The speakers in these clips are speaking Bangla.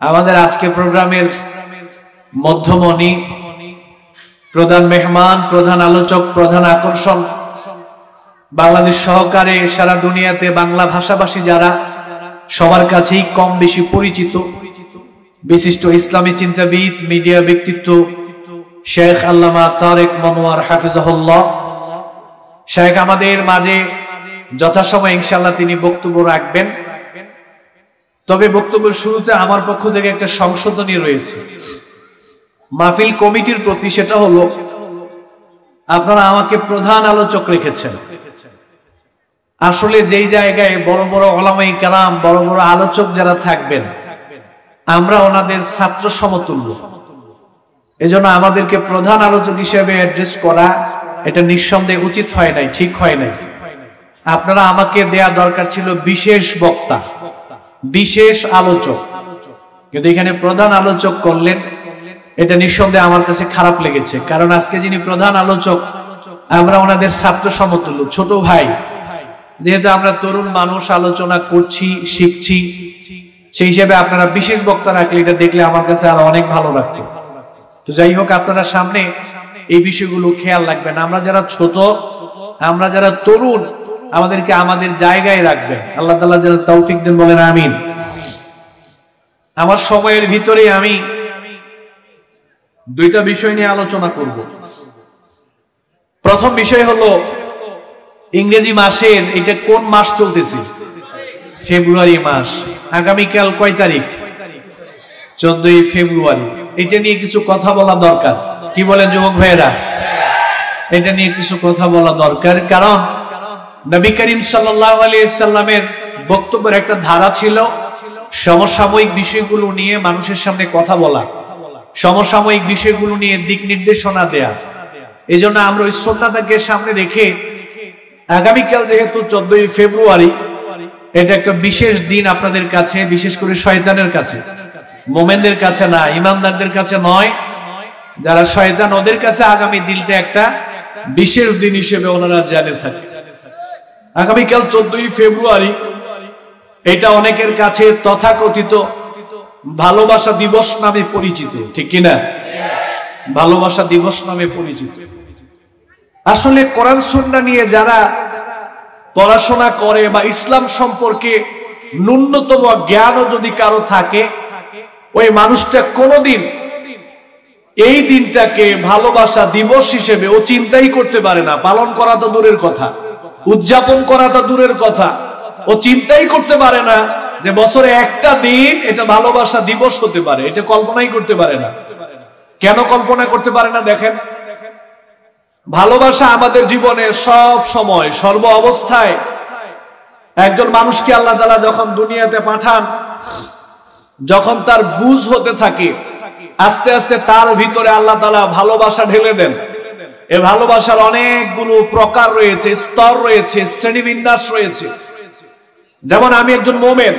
আমাদের আজকে প্রোগ্রামের মধ্যমণি, প্রধান মেহমান, প্রধান আলোচক, প্রধান আকর্ষণ, বাংলাদেশ সহকারে সারা দুনিয়াতে বাংলা ভাষাভাষী যারা, সবার কাছেই কম বেশি পরিচিত, বিশিষ্ট ইসলামী চিন্তাবিদ, মিডিয়া ব্যক্তিত্ব শেখ আল্লামা তারেক মনোয়ার হাফিজাহুল্লাহ। শেখ, আমাদের মাঝে যথাসময় ইনশাল্লাহ তিনি বক্তব্য রাখবেন। তবে বক্তব্যের শুরুতে আমার পক্ষ থেকে একটা সংশোধনী রয়েছে। মাহফিল কমিটির প্রতি সেটা হলো, আপনারা আমাকে প্রধান আলোচক রেখেছেন। আসলে যেই জায়গায় বড় বড় অলামাই কালাম বড় বড় আলোচক যারা থাকবেন, আমরা ওনাদের ছাত্র সমতুল্য। এজন্য আমাদেরকে প্রধান আলোচক হিসেবে অ্যাড্রেস করা, এটা নিঃসন্দেহে উচিত হয় নাই, ঠিক হয় নাই। আপনারা আমাকে দেয়া দরকার ছিল বিশেষ বক্তা। বিশেষ আলোচক। কিন্তু এখানে প্রধান আলোচক করলেন, এটা নিঃসন্দেহে আমার কাছে খারাপ লেগেছে। কারণ আজকে যিনি প্রধান আলোচক, আমরা ওনাদের ছাত্র সমতুল্য, ছোট ভাই। যেহেতু আমরা তরুণ মানুষ, আলোচনা করছি, শিখছি, সেই হিসেবে আপনারা বিশেষ বক্তা রাখলে এটা দেখলে আমার কাছে আরও অনেক ভালো লাগতো। তো যাই হোক, আপনারা সামনে এই বিষয়গুলো খেয়াল রাখবেন। আমরা যারা ছোট, আমরা যারা তরুণ আমাদেরকে আমাদের জায়গায় রাখবেন। আল্লাহ তালা যেন তৌফিক দেন, বলেন আমিন। আমার সময়ের ভিতরে আমি দুইটা বিষয় নিয়ে আলোচনা করব। প্রথম বিষয় হলো, ইংরেজি মাসের এটা কোন মাস চলতেছে? ফেব্রুয়ারি মাস। আগামীকাল কয় তারিখ? চোদ্দই ফেব্রুয়ারি। এটা নিয়ে কিছু কথা বলা দরকার। কি বলেন যুবক ভাইয়েরা? এটা নিয়ে কিছু কথা বলা দরকার। কারণ নবী করিম সাল্লামের বক্তব্যের একটা ধারা ছিল, সমসাময়িক বিষয়গুলো নিয়ে মানুষের সামনে কথা বলা, সমসাময়িক বিষয়গুলো নিয়ে দিক নির্দেশনা দেয়া। এই জন্য আমরা ওই সন্ন্যাটাকে সামনে রেখে আগামীকাল যেহেতু চোদ্দই ফেব্রুয়ারি, এটা একটা বিশেষ দিন আপনাদের কাছে, বিশেষ করে শয়তানের কাছে। মোমেনদের কাছে না, ইমানদারদের কাছে নয়। যারা শয়তান, ওদের কাছে আগামী দিনটা একটা বিশেষ দিন হিসেবে ওনারা জানে থাকে। আগামীকাল চোদ্দই ফেব্রুয়ারি, এটা অনেকের কাছে তথাকথিত ভালোবাসা দিবস নামে পরিচিত, ঠিক কিনা ভালোবাসা দিবস নামে পরিচিত। আসলে কোরআন সন্না নিয়ে যারা পড়াশোনা করে বা ইসলাম সম্পর্কে ন্যূনতম জ্ঞানও যদি কারও থাকে, ওই মানুষটা কোনোদিন এই দিনটাকে ভালোবাসা দিবস হিসেবে ও চিন্তাই করতে পারে না, পালন করা তো দূরের কথা। উদযাপন করা তো দূরের কথা। ও চিন্তাই করতে পারে না যে বছরে একটা দিন এটা ভালোবাসা দিবস হতে পারে। এটা কল্পনাই করতে পারে না। কেন কল্পনা করতে পারে না দেখেন? ভালোবাসা আমাদের জীবনে সব সময়, সর্ব অবস্থায়। একজন মানুষকে আল্লাহ তালা যখন দুনিয়াতে পাঠান, যখন তার বুঝ হতে থাকে, আস্তে আস্তে তার ভিতরে আল্লাহ তালা ভালোবাসা ঢেলে দেন। এ ভালোবাসার অনেকগুলো প্রকার রয়েছে, স্তর রয়েছে, শ্রেণীবিন্যাস রয়েছে। যেমন আমি একজন মোমেন,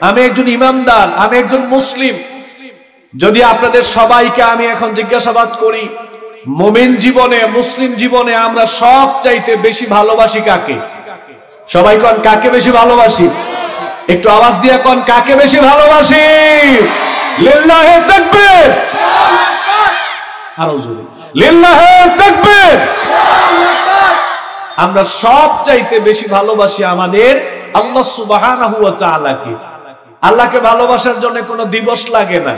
আমি একজন ইমানদার আমি একজন মুসলিম। যদি আপনাদের সবাইকে আমি এখন জিজ্ঞাসাবাদ করি, মোমেন জীবনে, মুসলিম জীবনে আমরা সব চাইতে বেশি ভালোবাসি কাকে? সবাই কন, কাকে বেশি ভালোবাসি? একটু আওয়াজ দিয়ে কন, কাকে বেশি ভালোবাসি? লিল্লাহে তাকবীর! আরও জোরে। আমরা সব চাইতে বেশি ভালোবাসি আমাদের আল্লাহ সুবহানাহু আল্লাহকে ভালোবাসার জন্য কোনো দিবস লাগে না।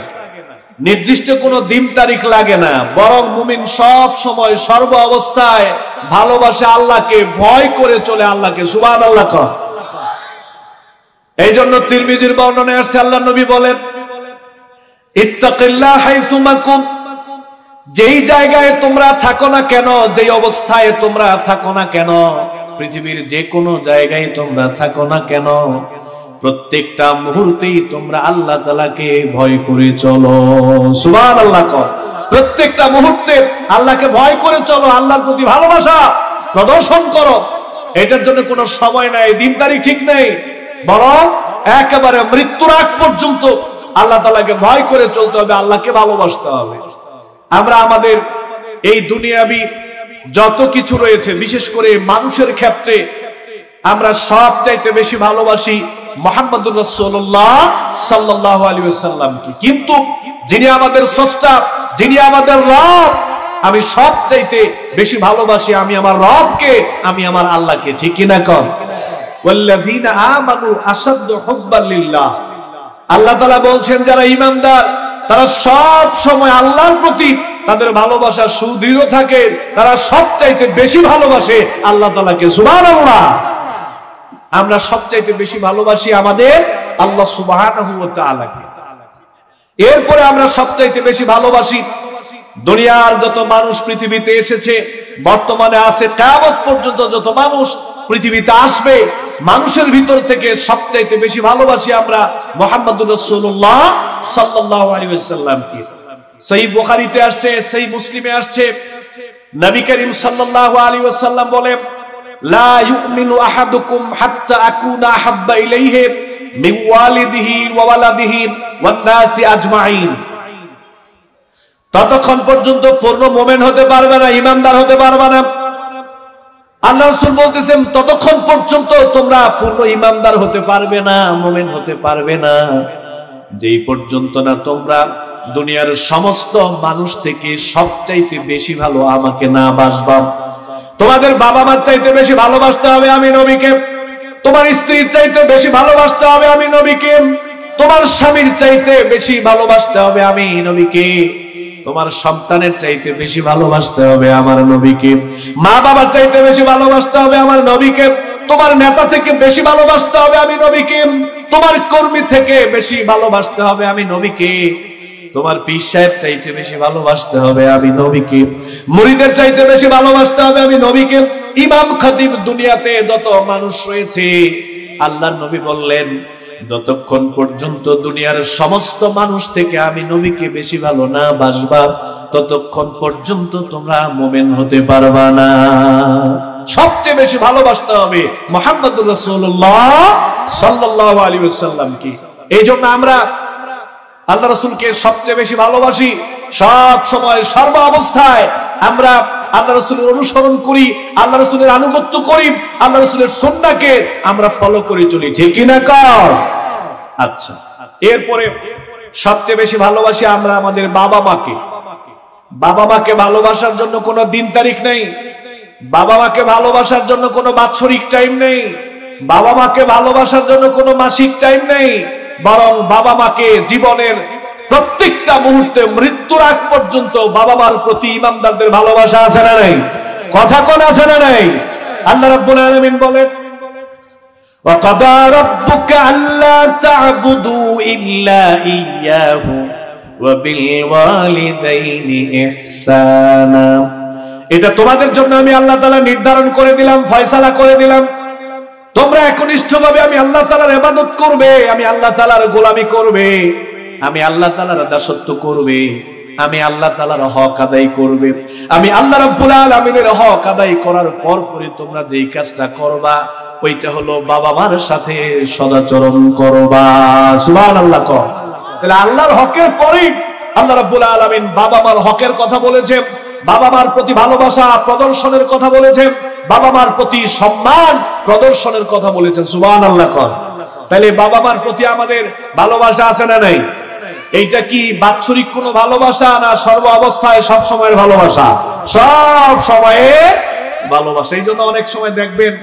নির্দিষ্ট কোনো দিন তারিখ লাগে না। বরং মুমিন সব সময় সর্ব অবস্থায় ভালোবাসে আল্লাহকে, ভয় করে চলে আল্লাহকে। সুবান আল্লাহ এই জন্য তিরমিজির বর্ণনায় আসছে আল্লাহ নবী বলেন, ইত্তাকিল্লাহ হাইসুমাকুম যেই জায়গায় তোমরা থাকো না কেন, যেই অবস্থায় তোমরা থাকো না কেন, পৃথিবীর যে কোনো জায়গায় তোমরা থাকো না কেন, প্রত্যেকটা মুহূর্তেই তোমরা আল্লাহ তালাকে ভয় করে চলো। সুবান আল্লাহ কর। প্রত্যেকটা মুহূর্তে আল্লাহকে ভয় করে চলো, আল্লাহর প্রতি ভালোবাসা, প্রদর্শন করো। এটার জন্য কোনো সময় নাই, দিন তারিখ ঠিক নেই। বরং একেবারে মৃত্যুর আগ পর্যন্ত আল্লাহ তালাকে ভয় করে চলতে হবে, আল্লাহকে ভালোবাসতে হবে। আমরা আমাদের এই দুনিয়াবি যত কিছু রয়েছে, বিশেষ করে মানুষের ক্ষেত্রে, আমরা সব চাইতে বেশি ভালোবাসি মোহাম্মদুর রসুল্লাহ সাল্লাহ আলী সাল্লামকে কিন্তু যিনি আমাদের স্রষ্টা, যিনি আমাদের রব, আমি সব চাইতে বেশি ভালোবাসি আমি আমার রবকে, আমি আমার আল্লাহকে। ঠিক কিনা কম আল্লাহ বলছেন, যারা ঈমানদার তারা সব সময় আল্লাহর প্রতি তাদের ভালোবাসা সুদৃঢ় থাকে। তারা সবচাইতে বেশি ভালোবাসে আল্লাহ তাআলাকে। সুবহানাল্লাহ। আমরা সবচাইতে বেশি ভালোবাসি আমাদের আল্লাহ তাআলাকে। এরপরে আমরা সবচাইতে বেশি ভালোবাসি দুনিয়ার যত মানুষ পৃথিবীতে এসেছে, বর্তমানে আছে, কিয়ামত পর্যন্ত যত মানুষ পৃথিবীতে আসবে মানুষের ভিতর থেকে সবচাইতে বেশি ভালোবাসি আমরা মোহাম্মদুর রসুল্লাহ সাল্লাহ সেই বোখারিতে আসছে সেই মুসলিমে আসছে। নবী করিম ওয়াসাল্লাম বলেন, লা ইউমিনু আহাদুকুম হাত্তা আকুনা ইলাইহি মিন ওয়ালিদিহি ওয়া ওয়ালাদিহি ওয়ান নাসি আজমাইন ততক্ষণ পর্যন্ত পূর্ণ মোমেন হতে পারবে না ইমানদার হতে পারবে না। আল্লাহ রসুল বলতেছেন, ততক্ষণ পর্যন্ত তোমরা পূর্ণ ইমানদার হতে পারবে না, মোমেন হতে পারবে না। যেই পর্যন্ত না তোমরা দুনিয়ার সমস্ত মানুষ থেকে সবচাইতে বেশি ভালো আমাকে না বাসবা। তোমাদের বাবা মার চাইতে বেশি ভালোবাসতে হবে আমি নবীকে। তোমার স্ত্রীর চাইতে বেশি ভালোবাসতে হবে আমি নবীকে। তোমার স্বামীর চাইতে বেশি ভালোবাসতে হবে আমি নবীকে। তোমার সন্তানের চাইতে বেশি ভালোবাসতে হবে আমার নবীকে। মা বাবার চাইতে বেশি ভালোবাসতে হবে আমার নবীকে। তোমার নেতা থেকে বেশি ভালোবাসতে হবে আমি নবীকে। তোমার কর্মী থেকে বেশি ভালোবাসতে হবে আমি নবীকে। তোমার পীর সাহেব চাইতে বেশি ভালোবাসতে হবে আমি নবীকে। মুরিদের চাইতে বেশি ভালোবাসতে হবে আমি নবীকে। ইমাম খতিব দুনিয়াতে যত মানুষ রয়েছে আল্লাহর নবী বললেন, যতক্ষণ পর্যন্ত দুনিয়ার সমস্ত মানুষ থেকে আমি নবীকে বেশি ভালো না বাসবা, ততক্ষণ পর্যন্ত তোমরা মোমেন হতে পারবা না। সবচেয়ে বেশি ভালোবাসতে হবে মোহাম্মদুর রসুল্লাহ সাল্লাহ আলী সাল্লামকে এই জন্য আমরা আল্লাহ রসুলকে সবচেয়ে বেশি ভালোবাসি। সব সময় সর্ব অবস্থায় আমরা আল্লাহ রসুলের অনুসরণ করি, আল্লাহ রসুলের আনুগত্য করি, আল্লাহ রসুলের সন্ধ্যাকে আমরা ফলো করে চলি, ঠিক কিনা কর? আচ্ছা এরপরে সবচেয়ে বেশি ভালোবাসি আমরা আমাদের বাবা মাকে। বাবা মাকে ভালোবাসার জন্য কোনো দিন তারিখ নেই, বাবা মাকে ভালোবাসার জন্য কোনো বাৎসরিক টাইম নেই, বাবা মাকে ভালোবাসার জন্য কোনো মাসিক টাইম নেই, বরং বাবা মাকে জীবনের প্রত্যেকটা মুহূর্তে মৃত্যুর আগ পর্যন্ত বাবা মার প্রতি ইমানদারদের ভালোবাসা আছে না নাই কথা কোন আছে না নাই আল্লাহ রাব্বুল আলামিন বলেন وقضى ربك ألا تعبدوا إلا إياه وبالوالدين إحسانا এটা তোমাদের জন্য আমি আল্লাহ তাআলা নির্ধারণ করে দিলাম ফয়সালা করে দিলাম তোমরা একনিষ্ঠভাবে আমি আল্লাহ তাআলার ইবাদত করবে আমি আল্লাহ তাআলার গোলামি করবে আমি আল্লাহ তাআলার দাসত্ব করবে, আমি আল্লাহ তাআলার হক আদায় করবে। আমি আল্লাহ রাব্বুল আলামিনের হক আদায় করার পর পরে তোমরা যেই কাজটা করবা, ওইটা হলো বাবা মার সাথে সদাচরণ করবা। সুবহানাল্লাহ কর তাহলে আল্লাহর হকের পরেই আল্লাহ রাব্বুল আলামিন বাবা মার হকের কথা বলেছে বাবা মার প্রতি ভালোবাসা প্রদর্শনের কথা বলেছেন, বাবা মার প্রতি সম্মান প্রদর্শনের কথা বলেছেন। সুবহানাল্লাহ কর তাহলে বাবা মার প্রতি আমাদের ভালোবাসা আছে না নাই? এইটা কি বাৎসরিক কোনো ভালোবাসা না সর্ব অবস্থায় সব সময়ের ভালোবাসা? সব সময়ে ভালোবাসা। এই জন্য অনেক সময় দেখবেন,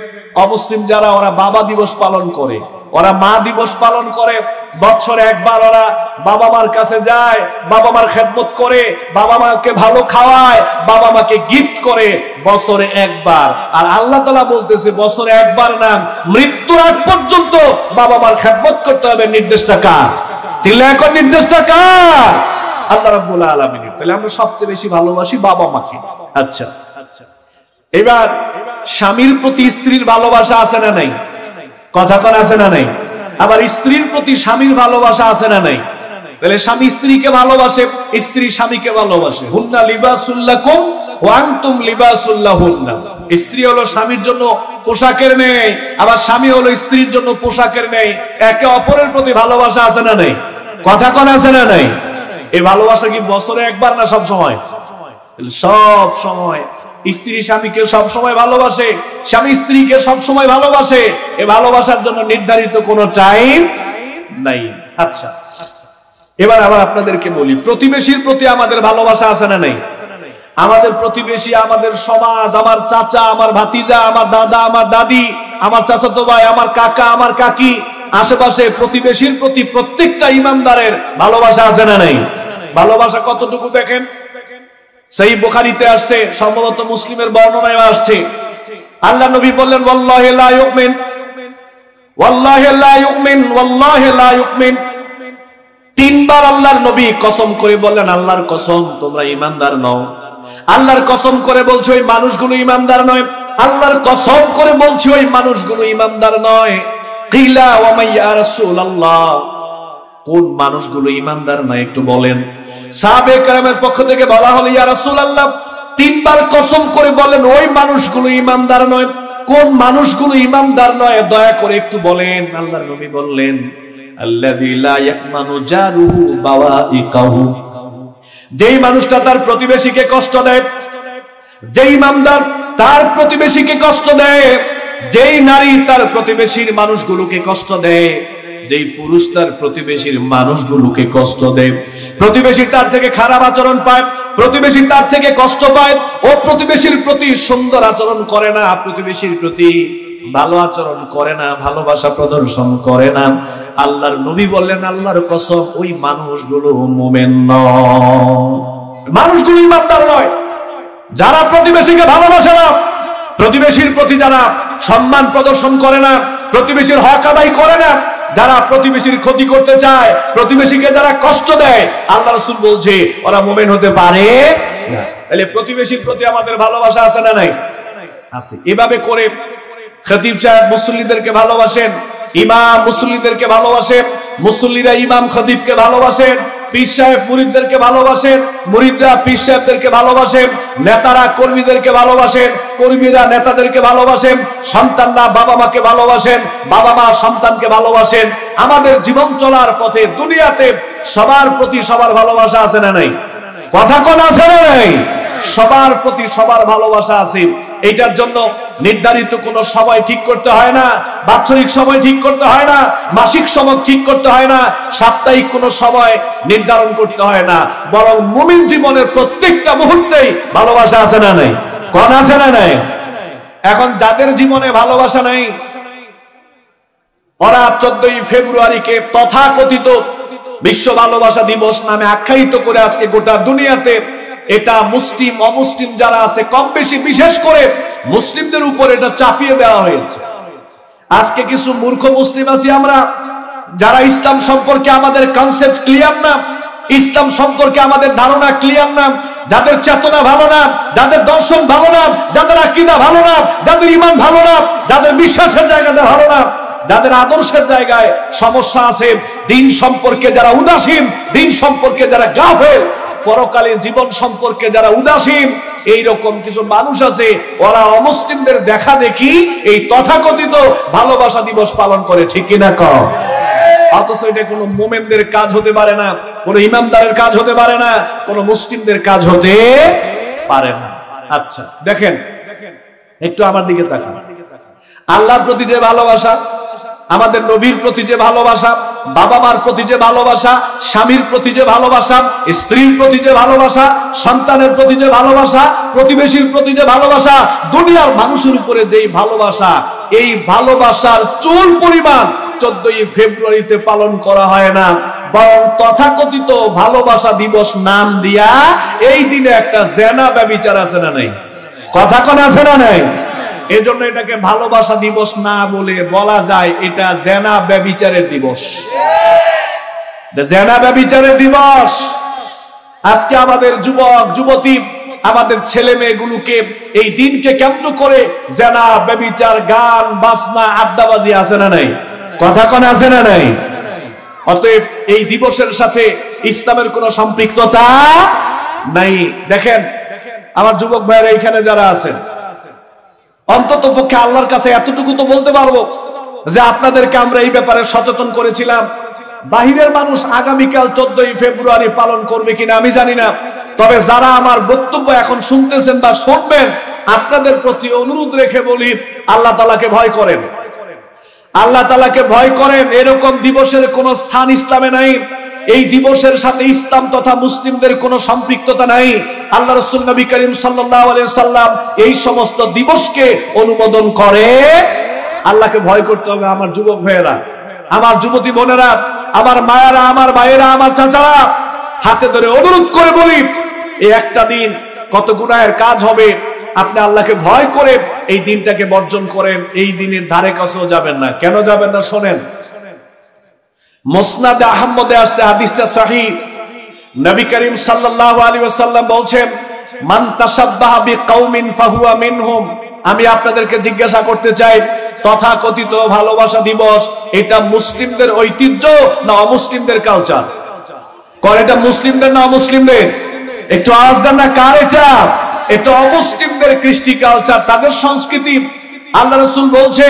অমুসলিম যারা, ওরা বাবা দিবস পালন করে, ওরা মা দিবস পালন করে। বছরে একবার ওরা বাবা মার কাছে যায়, বাবা মার খেদমত করে, বাবা মাকে ভালো খাওয়ায়, বাবা মাকে গিফট করে বছরে একবার। আর আল্লাহ তালা বলতেছে, বছরে একবার না, মৃত্যুর আগ পর্যন্ত বাবা মার খেদমত করতে হবে। নির্দেশটা কার? চিল্লা এখন নির্দেশটা কার? আল্লাহ রাব্বুল আলামিন তাহলে আমরা সবচেয়ে বেশি ভালোবাসি বাবা মাকে। আচ্ছা। এবার স্বামীর প্রতি স্ত্রীর ভালোবাসা আছে না নাই? কথা কর আছে না নাই? আবার স্ত্রীর প্রতি স্বামীর ভালোবাসা আছে না নাই? তাহলে স্বামী স্ত্রীকে ভালোবাসে, স্ত্রী স্বামীকে ভালোবাসে। হুন্না লিবাসুল্লাকুম ওয়া আনতুম লিবাসুল্লাহুন্না স্ত্রী হলো স্বামীর জন্য পোশাকের নেই, আবার স্বামী হলো স্ত্রীর জন্য পোশাকের নেই। একে অপরের প্রতি ভালোবাসা আছে না নাই? কথা আছে না এই ভালোবাসা কি বছরে একবার না সব সময়? সব সময়। স্ত্রী স্বামীকে সব সময় ভালোবাসে, স্বামী স্ত্রীকে সব সময় ভালোবাসে। এ ভালোবাসার জন্য নির্ধারিত কোনো টাইম নাই। আচ্ছা। এবার আবার আপনাদেরকে বলি, প্রতিবেশীর প্রতি আমাদের ভালোবাসা আছে না নাই? আমাদের প্রতিবেশী, আমাদের সমাজ, আমার চাচা, আমার ভাতিজা, আমার দাদা, আমার দাদি, আমার চাচাতো ভাই, আমার কাকা, আমার কাকি, আশেপাশে প্রতিবেশীর প্রতি প্রত্যেকটা ইমানদারের ভালোবাসা আছে না নাই? ভালোবাসা কতটুকু দেখেন? সেই বোখারিতে আসছে, সম্ভবত মুসলিমের বর্ণনায় আসছে। আল্লাহ নবী বললেন তিনবার আল্লাহর নবী কসম করে বললেন, আল্লাহর কসম, তোমরা ইমানদার নও। আল্লাহর কসম করে বলছো, ওই মানুষগুলো ইমানদার নয়। আল্লাহর কসম করে বলছি, ওই মানুষগুলো ইমানদার নয়। কোন মানুষগুলো ইমানদার নয় একটু বলেন। সাহাবে কারামের পক্ষ থেকে বলা হলো, ইয়া রাসূলুল্লাহ, তিনবার কসম করে বলেন, ওই মানুষগুলো ইমানদার নয়। কোন মানুষগুলো ইমানদার নয়, দয়া করে একটু বলেন। আল্লাহর নবী বললেন, আল্লাযী লা ইয়াকমানু জারুহু বাওয়াইকাহু যেই মানুষটা তার প্রতিবেশীকে কষ্ট দেয়, যেই ইমানদার তার প্রতিবেশীকে কষ্ট দেয়, যেই নারী তার প্রতিবেশীর মানুষগুলোকে কষ্ট দেয়, যেই পুরুষ তার প্রতিবেশীর মানুষগুলোকে কষ্ট দেয়। প্রতিবেশী তার থেকে খারাপ আচরণ পায়, প্রতিবেশী তার থেকে কষ্ট পায়, ও প্রতিবেশীর প্রতি সুন্দর আচরণ করে না, প্রতিবেশীর প্রতি ভালো আচরণ করে না, ভালোবাসা প্রদর্শন করে না। আল্লাহর নবী বললেন, আল্লাহর কসম, ওই মানুষগুলো মোমেন মানুষগুলো ইমানদার নয়। যারা প্রতিবেশীকে ভালোবাসে না, প্রতিবেশীর প্রতি যারা সম্মান প্রদর্শন করে না, প্রতিবেশীর হক আদায় করে না, যারা প্রতিবেশীর ক্ষতি করতে চায়, প্রতিবেশীকে যারা কষ্ট দেয়, আল্লাহ রসুল বলছে, ওরা মোমেন হতে পারে তাহলে প্রতিবেশীর প্রতি আমাদের ভালোবাসা আছে না নাই? আছে। এভাবে করে খতিব সাহেব মুসল্লিদেরকে ভালোবাসেন, ইমাম মুসল্লিদেরকে ভালোবাসেন, মুসল্লিরা ইমাম খতিবকে ভালোবাসেন সাহেব ভালোবাসেন সাহেবদেরকে ভালোবাসেন, নেতারা কর্মীদেরকে ভালোবাসেন, কর্মীরা নেতাদেরকে ভালোবাসেন, সন্তানরা বাবা ভালোবাসেন বাবা মা সন্তানকে ভালোবাসেন। আমাদের জীবন চলার পথে, দুনিয়াতে সবার প্রতি সবার ভালোবাসা আছে না নাই? কথা কোন, আছে না নাই? সবার প্রতি সবার ভালোবাসা আছে। এইটার জন্য নির্ধারিত কোনো সময় ঠিক করতে হয় না, বাৎসরিক সময় ঠিক করতে হয় না, মাসিক সময় ঠিক করতে হয় না, সাপ্তাহিক কোনো সময় নির্ধারণ করতে হয় না। বরং মুমিন জীবনের প্রত্যেকটা মুহূর্তেই ভালোবাসা আছে না নাই? কন আছে না নাই? এখন যাদের জীবনে ভালোবাসা নাই, ওরা চোদ্দই ফেব্রুয়ারিকে তথাকথিত বিশ্ব ভালোবাসা দিবস নামে আখ্যায়িত করে আজকে গোটা দুনিয়াতে এটা মুসলিম, অমুসলিম যারা আছে, কম বেশি, বিশেষ করে মুসলিমদের উপর এটা চাপিয়ে দেওয়া হয়েছে। আজকে কিছু মূর্খ মুসলিম আছি আমরা, যারা ইসলাম সম্পর্কে আমাদের কনসেপ্ট ক্লিয়ার না, ইসলাম সম্পর্কে আমাদের ধারণা ক্লিয়ার না, যাদের চেতনা ভালো না, যাদের দর্শন ভালো না, যাদের আকিদা ভালো না, যাদের ইমান ভালো না, যাদের বিশ্বাসের জায়গাতে ভালো না, যাদের আদর্শের জায়গায় সমস্যা আছে, দিন সম্পর্কে যারা উদাসীন, দিন সম্পর্কে যারা গাফেল পরকালীন জীবন সম্পর্কে যারা উদাসীন এই রকম কিছু মানুষ আছে, ওরা অমুসলিমদের দেখা দেখি এই তথাকথিত ভালোবাসা দিবস পালন করে, ঠিক কিনা কম অথচ এটা কোনো মোমেনদের কাজ হতে পারে না, কোনো ইমামদারের কাজ হতে পারে না, কোনো মুসলিমদের কাজ হতে পারে না। আচ্ছা দেখেন, একটু আমার দিকে তাকান। আল্লাহর প্রতি যে ভালোবাসা আমাদের নবীর প্রতি যে ভালোবাসা বাবা মার প্রতি যে ভালোবাসা, স্বামীর প্রতি যে ভালোবাসা, স্ত্রীর প্রতি যে ভালোবাসা, সন্তানের প্রতি যে ভালোবাসা, প্রতিবেশীর প্রতি যে ভালোবাসা, দুনিয়ার মানুষের উপরে যেই ভালোবাসা, এই ভালোবাসার চুল পরিমাণ চোদ্দই ফেব্রুয়ারিতে পালন করা হয় না। বরং তথাকথিত ভালোবাসা দিবস নাম দিয়া এই দিনে একটা জেনা ব্যবিচার আছে না নাই? কথা কোন আছে না নাই? এজন্য এটাকে ভালোবাসা দিবস না বলে বলা যায়, এটা জেনা ব্যবিচারের দিবস। জেনা ব্যবিচারের দিবস। আজকে আমাদের যুবক, যুবতী, আমাদের ছেলে মেয়েগুলোকে এই দিনকে কেন্দ্র করে জেনা ব্যবিচার, গান বাসনা আড্ডাবাজি আছে না নাই? কথা কোন, আছে না নাই? অতএব এই দিবসের সাথে ইসলামের কোন সম্পৃক্ততা নাই। দেখেন, আমার যুবক ভাইয়েরা এখানে যারা আছেন অন্তত পক্ষে আল্লাহর কাছে এতটুকু তো বলতে পারব যে আপনাদেরকে আমরা এই ব্যাপারে সচেতন করেছিলাম। বাহিরের মানুষ আগামীকাল চোদ্দই ফেব্রুয়ারি পালন করবে কিনা আমি জানি না। তবে যারা আমার বক্তব্য এখন শুনতেছেন বা শুনবেন, আপনাদের প্রতি অনুরোধ রেখে বলি, আল্লাহ তালাকে ভয় করেন। আল্লাহ তালাকে ভয় করেন, এরকম দিবসের কোন স্থান ইসলামে নাই। এই দিবসের সাথে ইসলাম তথা মুসলিমদের কোনো সম্পৃক্ততা নাই। আল্লাহ রসুল নবী করিম সাল্লাম এই সমস্ত দিবসকে অনুমোদন করে। আল্লাহকে ভয় করতে হবে, আমার যুবক ভাইয়েরা, আমার যুবতী বোনেরা, আমার মায়েরা, আমার ভাইয়েরা, আমার চাচারা, হাতে ধরে অনুরোধ করে বলি, এই একটা দিন কত গুণায়ের কাজ হবে, আপনি আল্লাহকে ভয় করে এই দিনটাকে বর্জন করেন, এই দিনের ধারে কাছেও যাবেন না। কেন যাবেন না, শোনেন। মোসনাদে আহমদে আসছে, হাদিসটা সহি। নবী করিম সাল্লাল্লাহু আলাইহি ওয়াসাল্লাম বলছেন, মান তাসাব্বাহা ফাহুয়া মিনহুম। আমি আপনাদেরকে জিজ্ঞাসা করতে চাই, তথাকথিত ভালোবাসা দিবস এটা মুসলিমদের ঐতিহ্য না অমুসলিমদের কালচার কর এটা মুসলিমদের না অমুসলিমদের? একটু আওয়াজ দেন না, কার এটা? এটা অমুসলিমদের কৃষ্টি কালচার তাদের সংস্কৃতি। আল্লাহ রসুল বলছে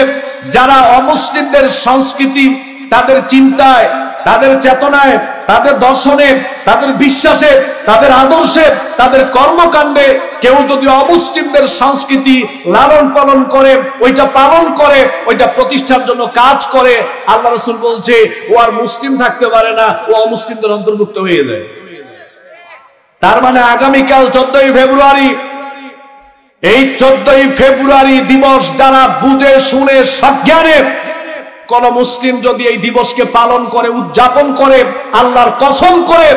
যারা অমুসলিমদের সংস্কৃতি তাদের চিন্তায়, তাদের চেতনায়, তাদের দর্শনে, তাদের বিশ্বাসে, তাদের আদর্শে, তাদের কর্মকাণ্ডে কেউ যদি অমুসলিমদের সংস্কৃতি লালন পালন করে, ওইটা পালন করে, ওইটা প্রতিষ্ঠার জন্য কাজ করে, আল্লাহ রসুল বলছে, ও আর মুসলিম থাকতে পারে না, ও অমুসলিমদের অন্তর্ভুক্ত হয়ে যায়। তার মানে আগামীকাল চোদ্দই ফেব্রুয়ারি, এই চোদ্দই ফেব্রুয়ারি দিবস যারা বুঝে, শুনে সজ্ঞানে কোন মুসলিম যদি এই দিবসকে পালন করে, উদযাপন করে, আল্লাহর কসম করে,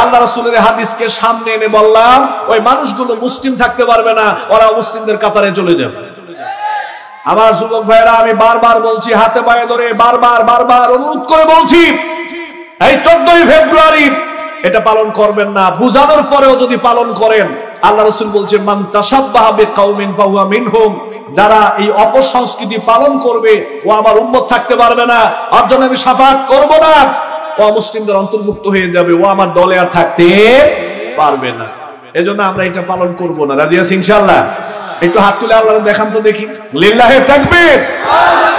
আল্লাহ রসুলের হাদিসকে সামনে এনে বললাম, ওই মানুষগুলো মুসলিম থাকতে পারবে না, ওরা মুসলিমদের কাতারে চলে যাবে। আমার যুবক ভাইয়েরা, আমি বারবার বলছি, হাতে পায়ে ধরে বারবার বারবার অনুরোধ করে বলছি, এই চোদ্দই ফেব্রুয়ারি এটা পালন করবেন না, বুঝানোর পরেও যদি পালন করেন আল্লাহ রসুল বলছে মান তাসাব্বাহাবে কাউমিন ফাহুয়া মিনহুম। যারা এই অপসংস্কৃতি পালন করবে, ও আমার উম্মত থাকতে পারবে না। আর জন্য আমি সাফাত করব না। ও মুসলিমদের অন্তর্ভুক্ত হয়ে যাবে, ও আমার দলে আর থাকতে পারবে না। এজন্য আমরা এটা পালন করব না। রাজিয়া ইনশাআল্লাহ? একটু হাত তুলে আল্লাহ দেখান তো দেখি। লিল্লাহে তাকবীর!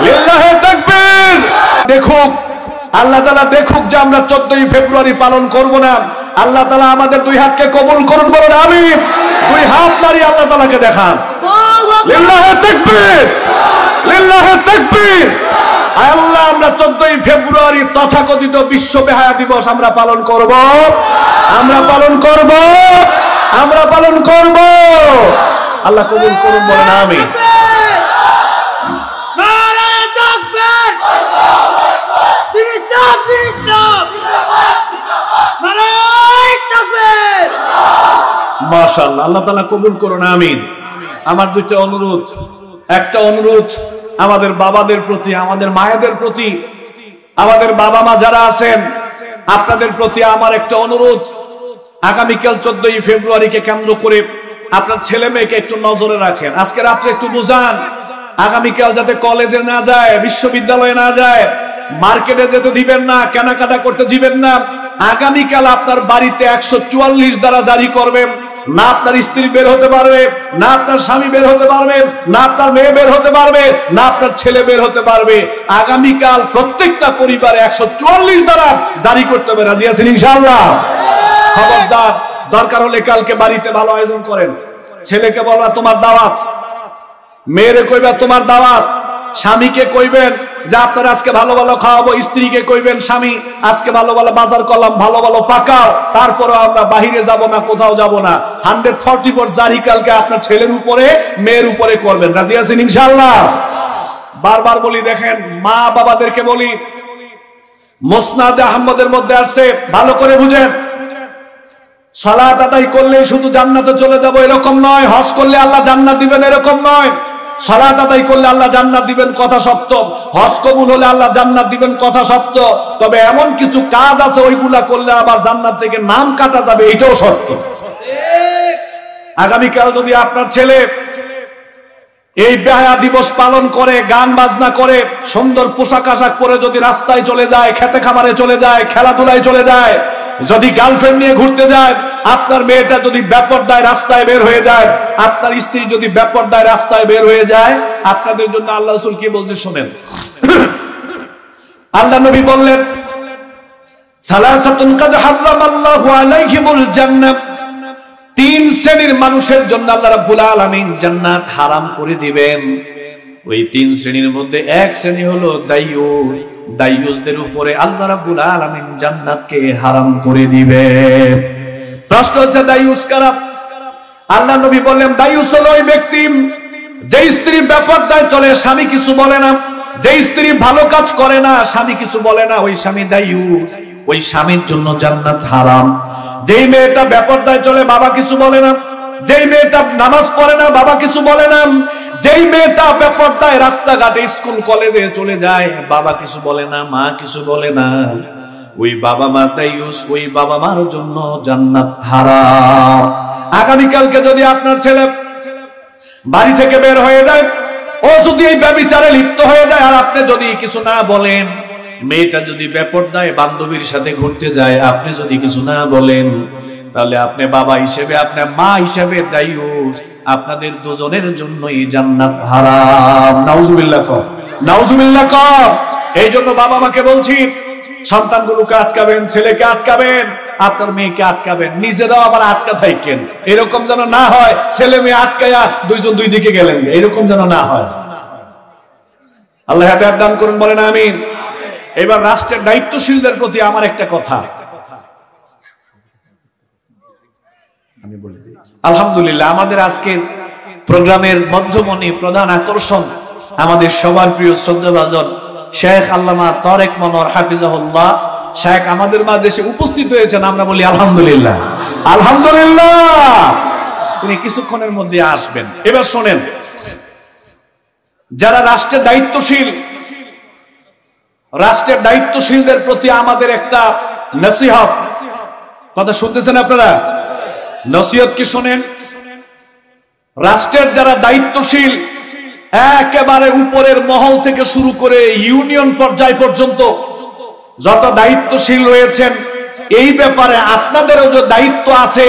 লিল্লাহে তাকবীর! দেখুক আল্লাহ তালা দেখুক যে আমরা চোদ্দই ফেব্রুয়ারি পালন করব না। আল্লাহ তালা আমাদের দুই হাতকে কবুল করুন বলুন আমি দুই হাত নারী আল্লাহ তালাকে দেখান। আল্লাহ, আমরা চোদ্দই ফেব্রুয়ারি বিশ্ব দিবস আমরা পালন করব। আমরা পালন করব, আমরা পালন করব। আল্লাহ কবুল করুন বলেন আমি মাশাআল্লাহ, আল্লাহ তাআলা কবুল করুন, আমিন। আমার দুইটা অনুরোধ। একটা অনুরোধ, আমাদের বাবাদের প্রতি, আমাদের মায়েদের প্রতি, আমাদের বাবা মা যারা আছেন, আপনাদের প্রতি আমার একটা অনুরোধ। আগামীকাল চোদ্দই ফেব্রুয়ারিকে কেন্দ্র করে আপনার ছেলে মেয়েকে একটু নজরে রাখেন। আজকে রাত্রে একটু বুঝান। আগামীকাল যাতে কলেজে না যায়, বিশ্ববিদ্যালয়ে না যায় মার্কেটে যেতে দিবেন না, কেনাকাটা করতে দিবেন না। আগামীকাল আপনার বাড়িতে একশো চুয়াল্লিশ দ্বারা জারি করবেন না আপনার স্ত্রী বের হতে পারবে, না আপনার স্বামী বের হতে পারবে, না আপনার মেয়ে বের হতে পারবে, না আপনার ছেলে বের হতে পারবে। আগামীকাল প্রত্যেকটা পরিবারে একশো চুয়াল্লিশ দ্বারা জারি করতে হবে। রাজি আছেন ইনশাল্লাহ খবরদার, দরকার হলে কালকে বাড়িতে ভালো আয়োজন করেন। ছেলেকে বলবা, তোমার দাওয়াত। মেয়েরে কইবা, তোমার দাওয়াত। স্বামীকে কইবেন যে আপনার আজকে ভালো ভালো খাওয়াবো, স্ত্রীকে কইবেন, স্বামী, আজকে ভালো ভালো বাজার করলাম, ভালো ভালো পাকাও তারপরে আমরা বাহিরে যাব না, কোথাও যাব না। হান্ড্রেড ফর্টি ফোর জারি কালকে আপনার ছেলের উপরে, মেয়ের উপরে করবেন। রাজি আছেন ইনশাল্লাহ বারবার বলি, দেখেন, মা বাবাদেরকে বলি, মোসনাদ আহমদের মধ্যে আসছে, ভালো করে বুঝেন। সালাত আদায় করলে শুধু জান্নাতে চলে যাব এরকম নয়, হজ করলে আল্লাহ জান্নাত দিবেন এরকম নয়। সালাত আদায় করলে আল্লাহ জান্নাত দিবেন কথা সত্য। হজ কবুল হলে আল্লাহ জান্নাত দিবেন কথা সত্য। তবে এমন কিছু কাজ আছে, ওইগুলা করলে আবার জান্নাত থেকে নাম কাটা যাবে, এটাও সত্য। আগামীকাল যদি আপনার ছেলে এই বেহায়া দিবস পালন করে, গান বাজনা করে, সুন্দর পোশাক আশাক পরে যদি রাস্তায় চলে যায়, খেতে খামারে চলে যায়, খেলাধুলায় চলে যায় যদি গার্লফ্রেন্ড নিয়ে ঘুরতে যায়, আপনার মেয়েটা যদি ব্যাপরদায় রাস্তায় বের হয়ে যায়, আপনার স্ত্রী যদি ব্যাপরদায় রাস্তায় বের হয়ে যায়, আপনাদের জন্য আল্লাহ রসুল কি বলতে শোনেন? আল্লাহ নবী বললেন তিন শ্রেণির মানুষের জন্য আল্লাহ রাব্বুল আলামিন জান্নাত হারাম করে দিবেন। ওই তিন শ্রেণির মধ্যে এক শ্রেণি হলো দাইয়ুস দাইয়ুসদের উপরে আল্লাহ রাব্বুল আলামিন জান্নাতকে হারাম করে দিবেন প্রশ্ন হচ্ছে দাইয়ুস কারা? আল্লাহ নবী বললেন দাইয়ুস হলো ওই ব্যক্তি যে স্ত্রী ব্যাপারদায় চলে, স্বামী কিছু বলে না। যে স্ত্রী ভালো কাজ করে না, স্বামী কিছু বলে না, ওই স্বামী দাইয়ুস ওই স্বামীর জন্য জান্নাত হারাম। যেই মেয়েটা ব্যাপারদায় চলে, বাবা কিছু বলে না। যেই মেয়েটা নামাজ পড়ে না, বাবা কিছু বলে না। যেই মেয়েটা ব্যাপারদায় রাস্তাঘাটে স্কুল, কলেজে চলে যায়, বাবা কিছু বলে না, মা কিছু বলে না। ওই বাবা মা দাইয়ুস ওই বাবা মার জন্য জান্নাত হারাম। আগামীকালকে যদি আপনার ছেলে বাড়ি থেকে বের হয়ে যায়, ও যদি এই ব্যবিচারে লিপ্ত হয়ে যায়, আর আপনি যদি কিছু না বলেন, মেয়েটা যদি বেপরদায় বান্ধবীর সাথে ঘুরতে যায়, আপনি যদি কিছু না বলেন তাহলে আপনি বাবা হিসেবে আপনার মা হিসেবে দায়ুস। আপনাদের দুজনের জন্যই জান্নাত হারাম। নাউজুবিল্লাহ কর। নাউজুবিল্লাহ কর। এই জন্য বাবা মাকে বলছি, সন্তানগুলোকে আটকাবেন, ছেলেকে আটকাবেন, আপনার মেয়েকে আটকাবেন, নিজেরাও আবার আটকা থাকেন। এরকম যেন না হয়, ছেলে মেয়ে আটকায়া দুইজন দুই দিকে গেলেন। এরকম যেন না হয়। আল্লাহ দান করুন, বলেন আমিন। এবার রাষ্ট্রের দায়িত্বশীলদের প্রতি আমার একটা কথা। আমি বলে দিই আলহামদুলিল্লাহ, আমাদের আজকের প্রোগ্রামের মধ্যমণি, প্রধান আকর্ষণ আমাদের সবার প্রিয় শ্রদ্ধাভাজন শেখ আল্লামা তরেক মনোর হাফিজাহুল্লাহ। শেখ আমাদের মাঝে এসে উপস্থিত হয়েছেন, আমরা বলি আলহামদুলিল্লাহ। আলহামদুলিল্লাহ! তিনি কিছুক্ষণের মধ্যে আসবেন। এবার শোনেন, যারা রাষ্ট্রের দায়িত্বশীল, রাষ্ট্রের দায়িত্বশীলদের প্রতি আমাদের একটা নসিহত। কথা শুনতেছেন আপনারা? নসিহত কি শোনেন? রাষ্ট্রের যারা দায়িত্বশীল, একেবারে উপরের মহল থেকে শুরু করে ইউনিয়ন পর্যায় পর্যন্ত যত দায়িত্বশীল রয়েছেন, এই ব্যাপারে আপনাদেরও যে দায়িত্ব আছে,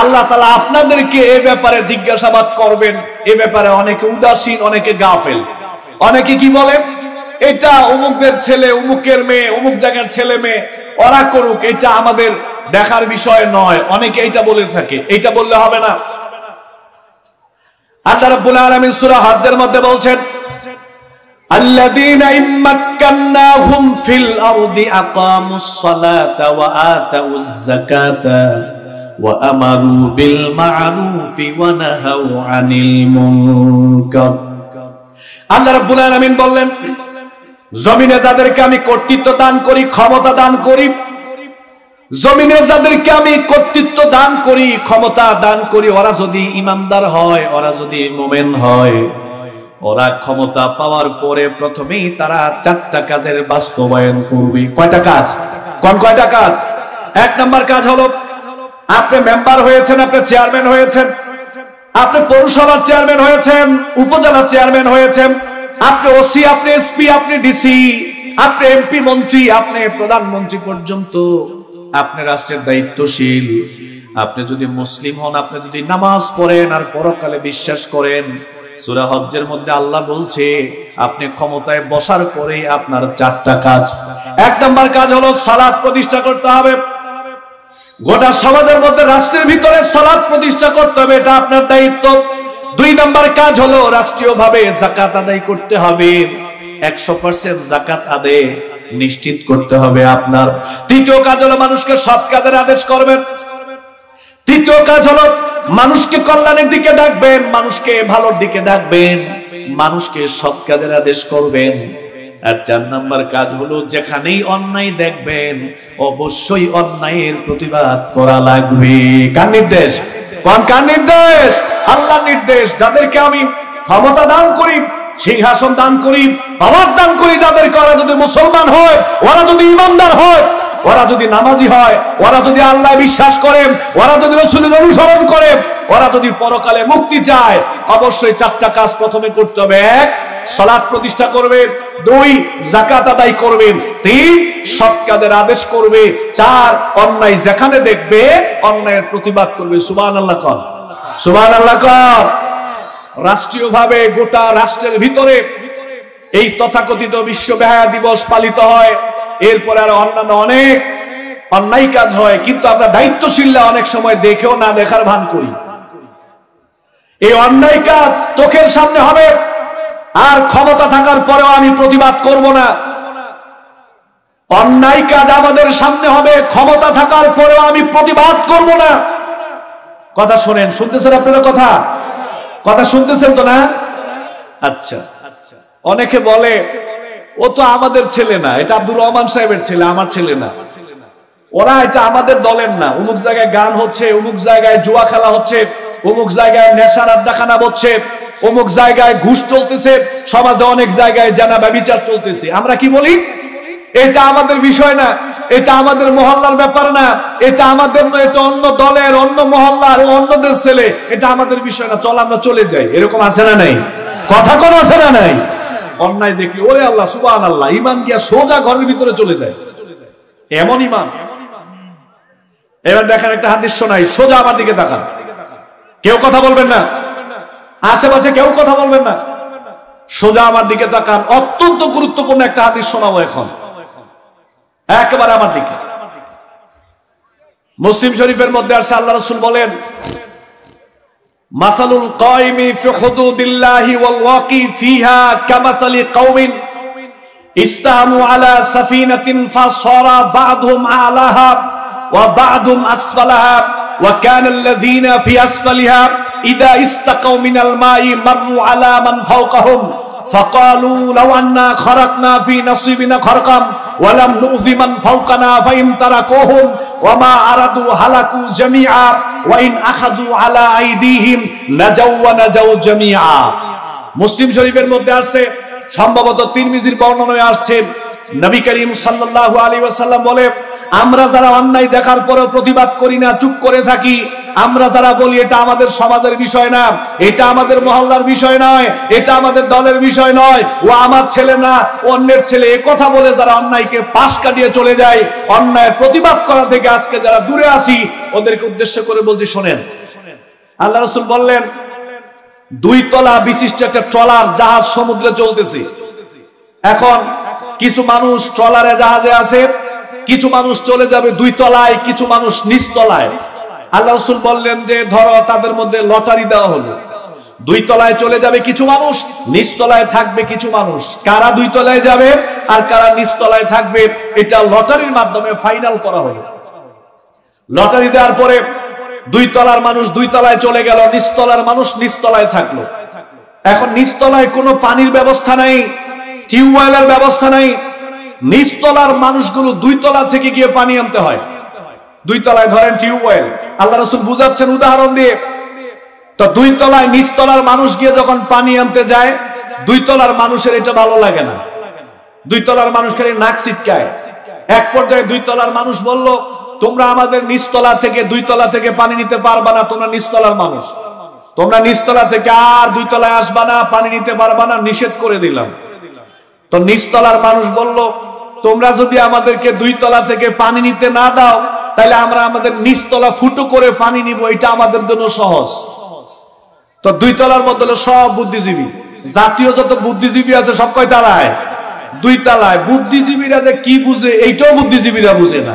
আল্লাহ তালা আপনাদেরকে এ ব্যাপারে জিজ্ঞাসাবাদ করবেন। এ ব্যাপারে অনেকে উদাসীন, অনেকে গাফেল। অনেকে কি বলে? এটা অমুকদের ছেলে, অমুকের মেয়ে, অমুক জায়গার ছেলে মেয়ে, ওরা করুক, এটা আমাদের দেখার বিষয় নয় অনেকে এটা বলে থাকে এটা বললে হবে না আল্লাহ রাব্বুল আলামিন সূরা হজ্জের মধ্যে বলছেন الذين إن مكناهم في الأرض أقاموا الصلاة وآتوا الزكاة وأمروا بالمعروف ونهوا عن المنكر আল্লাহ রাব্বুল আলামিন বললেন জমিনে যাদেরকে আমি কর্তৃত্ব দান করি ক্ষমতা দান করি জমিনে যাদেরকে আমি কর্তৃত্ব দান করি, ক্ষমতা দান করি, ওরা যদি ইমানদার হয়, ওরা যদি মোমেন হয়, ওরা ক্ষমতা পাওয়ার পরে প্রথমেই তারা চারটা কাজের বাস্তবায়ন করবে। কয়টা কাজ? কোন কয়টা কাজ? এক নম্বর কাজ হলো, আপনি মেম্বার হয়েছেন, আপনি চেয়ারম্যান হয়েছেন, আপনি পৌরসভার চেয়ারম্যান হয়েছেন, উপজেলার চেয়ারম্যান হয়েছেন, আপনি ওসি, আপনি এসপি, আপনি ডিসি, আপনি এমপি, মন্ত্রী, আপনি প্রধানমন্ত্রী পর্যন্ত। আপনি রাষ্ট্রের দায়িত্বশীল, আপনি যদি মুসলিম হন, আপনি যদি নামাজ পড়েন আর পরকালে বিশ্বাস করেন, সুরা হজ্জের মধ্যে আল্লাহ বলছে, আপনি ক্ষমতায় বসার পরেই আপনার চারটা কাজ। এক নম্বর কাজ হলো সালাদ প্রতিষ্ঠা করতে হবে। গোটা সমাজের মধ্যে রাষ্ট্রের ভিতরে সালাদ প্রতিষ্ঠা করতে হবে, এটা আপনার দায়িত্ব। দুই নম্বর কাজ হলো রাষ্ট্রীয়ভাবে জাকাত আদায় করতে হবে। একশো পার্সেন্ট জাকাত আদায় নিশ্চিত করতে হবে আপনার। তৃতীয় কাজ হলো মানুষকে সৎ কাজের আদেশ করবেন। তৃতীয় কাজ হলো মানুষকে কল্যাণের দিকে ডাকবেন, মানুষকে ভালোর দিকে ডাকবেন, মানুষকে সৎ কাজের আদেশ করবেন। আর চার নাম্বার কাজ হলো যেখানেই অন্যায় দেখবেন, অবশ্যই অন্যায়ের প্রতিবাদ করা লাগবে। কার নির্দেশ? কোন কার নির্দেশ? আল্লাহ নির্দেশ। যাদেরকে আমি ক্ষমতা দান করি সিংহাসন দান করি পাওয়ার দান করি যাদেরকে ওরা যদি মুসলমান হয়, ওরা যদি ইমানদার হয়, ওরা যদি নামাজি হয়, ওরা যদি আল্লাহ বিশ্বাস করে, ওরা যদি রসুলের অনুসরণ করে, ওরা যদি পরকালে মুক্তি চায়, অবশ্যই চারটা কাজ প্রথমে করতে হবে। এক সলাৎ প্রতিষ্ঠা করবে। দুই জাকাত আদায় করবেন তিন, সৎ কাজের আদেশ করবে। চার, অন্যায় যেখানে দেখবে, অন্যায়ের প্রতিবাদ করবে। সুবান আল্লাহ কর। সুবান আল্লাহ কর। রাষ্ট্রীয়ভাবে গোটা রাষ্ট্রের ভিতরে এই তথাকথিত বিশ্ব বেহায়া দিবস পালিত হয়। এরপরে আর অন্যান্য অনেক অন্যায় কাজ হয়, কিন্তু আমরা দায়িত্বশীলরা অনেক সময় দেখেও না দেখার ভান করি। এই অন্যায় কাজ চোখের সামনে হবে, আর ক্ষমতা থাকার পরেও আমি প্রতিবাদ করব না। অন্যায় কাজ আমাদের সামনে হবে, ক্ষমতা থাকার পরেও আমি প্রতিবাদ করব না। কথা শোনেন, শুনতেছেন আপনারা কথা? কথা শুনতেছেন তো না? আচ্ছা। অনেকে বলে ও তো আমাদের ছেলে না এটা আব্দুর রহমান সাহেবের ছেলে আমার ছেলে না। ওরা এটা আমাদের দলের না। অমুক জায়গায় গান হচ্ছে অমুক জায়গায় জুয়া খেলা হচ্ছে অমুক জায়গায় নেশার আড্ডাখানা হচ্ছে অমুক জায়গায় ঘুষ চলতেছে সমাজে অনেক জায়গায় জানা ব্যবচার চলতেছে। আমরা কি বলি? এটা আমাদের বিষয় না। এটা আমাদের মহল্লার ব্যাপার না। এটা আমাদের এটা অন্য দলের, অন্য মহল্লার, অন্যদের ছেলে। এটা আমাদের বিষয় না। চল আমরা চলে যাই। এরকম আছে না নাই? কথা কোন আছে না নাই? অন্যায় দেখলে, ওরে আল্লাহ সুবাহ আল্লাহ ইমান গিয়া সোজা ঘরের ভিতরে চলে যায়। এমন ইমান এবার দেখেন একটা হাদিস শোনাই, সোজা আমার দিকে তাকান। কেউ কথা বলবেন না? আশেপাশে কেউ কথা বলবেন না? সোজা আমার দিকে তাকান। অত্যন্ত গুরুত্বপূর্ণ একটা হাদিস শোনাবো এখন। একেবারে আমার দিকে। মুসলিম শরীফের মধ্যে আসছে আল্লাহ রসুল বলেন, মাসালুল কাইমি ফি হুদুদিল্লাহি ওয়াল ওয়াকি ফিহা কামাসালি কওমিন ইস্তামু আলা সাফিনাতিন ফাসারা বা'দুহুম আলাহা ওয়া বা'দুম আসফালাহা ওয়া কানা আল্লাযীনা ফি আসফালিহা ইযা ইস্তাকাউ মিনাল মাই মাররু আলা মান ফাওকাহুম। فقالوا لو أنا خرقنا في نصيبنا خرقا ولم نؤذي من فوقنا فإن تركوهم وما أردوا هلكوا جميعا وإن أخذوا على أيديهم نجوا ونجوا جميعا মুসলিম শরীফের মধ্যে আসছে সম্ভবত তিরমিজির বর্ণনায় আসছে নবী করিম সাল্লাল্লাহু আলাইহি ওয়াসাল্লাম বলে আমরা যারা অন্যায় দেখার পরেও প্রতিবাদ করি না, চুপ করে থাকি। আমরা যারা বলি, এটা আমাদের সমাজের বিষয় না, এটা আমাদের মহল্লার বিষয় নয়, এটা আমাদের দলের বিষয় নয়, ও আমার ছেলে না, অন্যের ছেলে। এ কথা বলে যারা অন্যায়কে পাশ কাটিয়ে চলে যায় অন্যায়ের প্রতিবাদ করা থেকে আজকে যারা দূরে আসি ওদেরকে উদ্দেশ্য করে বলছি, শোনেন। আল্লাহ রসুল বললেন, দুই তলা বিশিষ্ট একটা ট্রলার জাহাজ সমুদ্রে চলতেছে। এখন কিছু মানুষ ট্রলারে জাহাজে আছে কিছু মানুষ চলে যাবে দুই তলায়, কিছু মানুষ নিচ তলায়। আল্লাহ রসুল বললেন যে, ধরো তাদের মধ্যে লটারি দেওয়া হলো। দুই তলায় চলে যাবে কিছু মানুষ, নিচ তলায় থাকবে কিছু মানুষ। কারা দুই তলায় যাবে আর কারা নিচ তলায় থাকবে, এটা লটারির মাধ্যমে ফাইনাল করা হলো। লটারি দেওয়ার পরে দুই তলার মানুষ দুই তলায় চলে গেল নিচতলার মানুষ নিচতলায় থাকল। এখন নিচতলায় কোনো পানির ব্যবস্থা নাই, টিউবওয়েলের ব্যবস্থা নাই নিচতলার মানুষগুলো দুই তলা থেকে গিয়ে পানি আনতে হয়। দুই তলায় ধরেন টিউবওয়েল। আল্লাহ রসুল বুঝাচ্ছেন উদাহরণ দিয়ে। তো দুই তলায় নিচতলার মানুষ গিয়ে যখন পানি আনতে যায়, দুই তলার মানুষের এটা ভালো লাগে না। দুই তলার মানুষ খালি নাক ছিটকায়। এক পর্যায়ে দুই তলার মানুষ বলল, তোমরা আমাদের নিচতলা থেকে দুই তলা থেকে পানি নিতে পারবা না, তোমরা নিচতলার মানুষ। তোমরা নিচতলা থেকে আর দুই তলায় আসবা না, পানি নিতে পারবা না, নিষেধ করে দিলাম। তো নিচতলার মানুষ বলল তোমরা যদি আমাদেরকে দুই তলা থেকে পানি নিতে না দাও, তাহলে আমরা আমাদের নিচতলা ফুটো করে পানি নিব, এটা আমাদের জন্য সহজ। তো দুই তলার মধ্যে সব বুদ্ধিজীবী। জাতীয় যত বুদ্ধিজীবী আছে, সব কয় তালায়? দুই তালায়। বুদ্ধিজীবীরা যে কি বুঝে, এইটাও বুদ্ধিজীবীরা বুঝে না।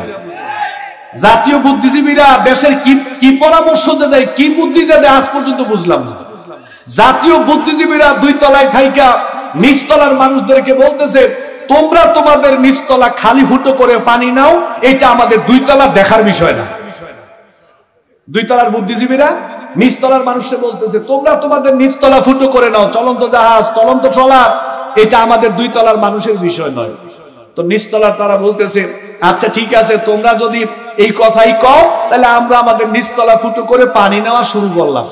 জাতীয় বুদ্ধিজীবীরা দেশের কি কি পরামর্শ যে দেয়, কি বুদ্ধি যে দেয়, আজ পর্যন্ত বুঝলাম না। জাতীয় বুদ্ধিজীবীরা দুই তলায় থাইকা নিচতলার মানুষদেরকে বলতেছে তোমরা তোমাদের নিচতলা খালি ফুটো করে পানি নাও, এটা আমাদের দুই তলা দেখার বিষয় না। দুই তলার বুদ্ধিজীবীরা নিচতলার মানুষকে বলতেছে, তোমরা তোমাদের নিচতলা ফুটো করে নাও, চলন্ত জাহাজ, চলন্ত ট্রলার। এটা আমাদের দুই তলার মানুষের বিষয় নয়। তো নিচতলার তারা বলতেছে আচ্ছা ঠিক আছে, তোমরা যদি এই কথাই কও, তাহলে আমরা আমাদের নিচতলা ফুটো করে পানি নেওয়া শুরু করলাম।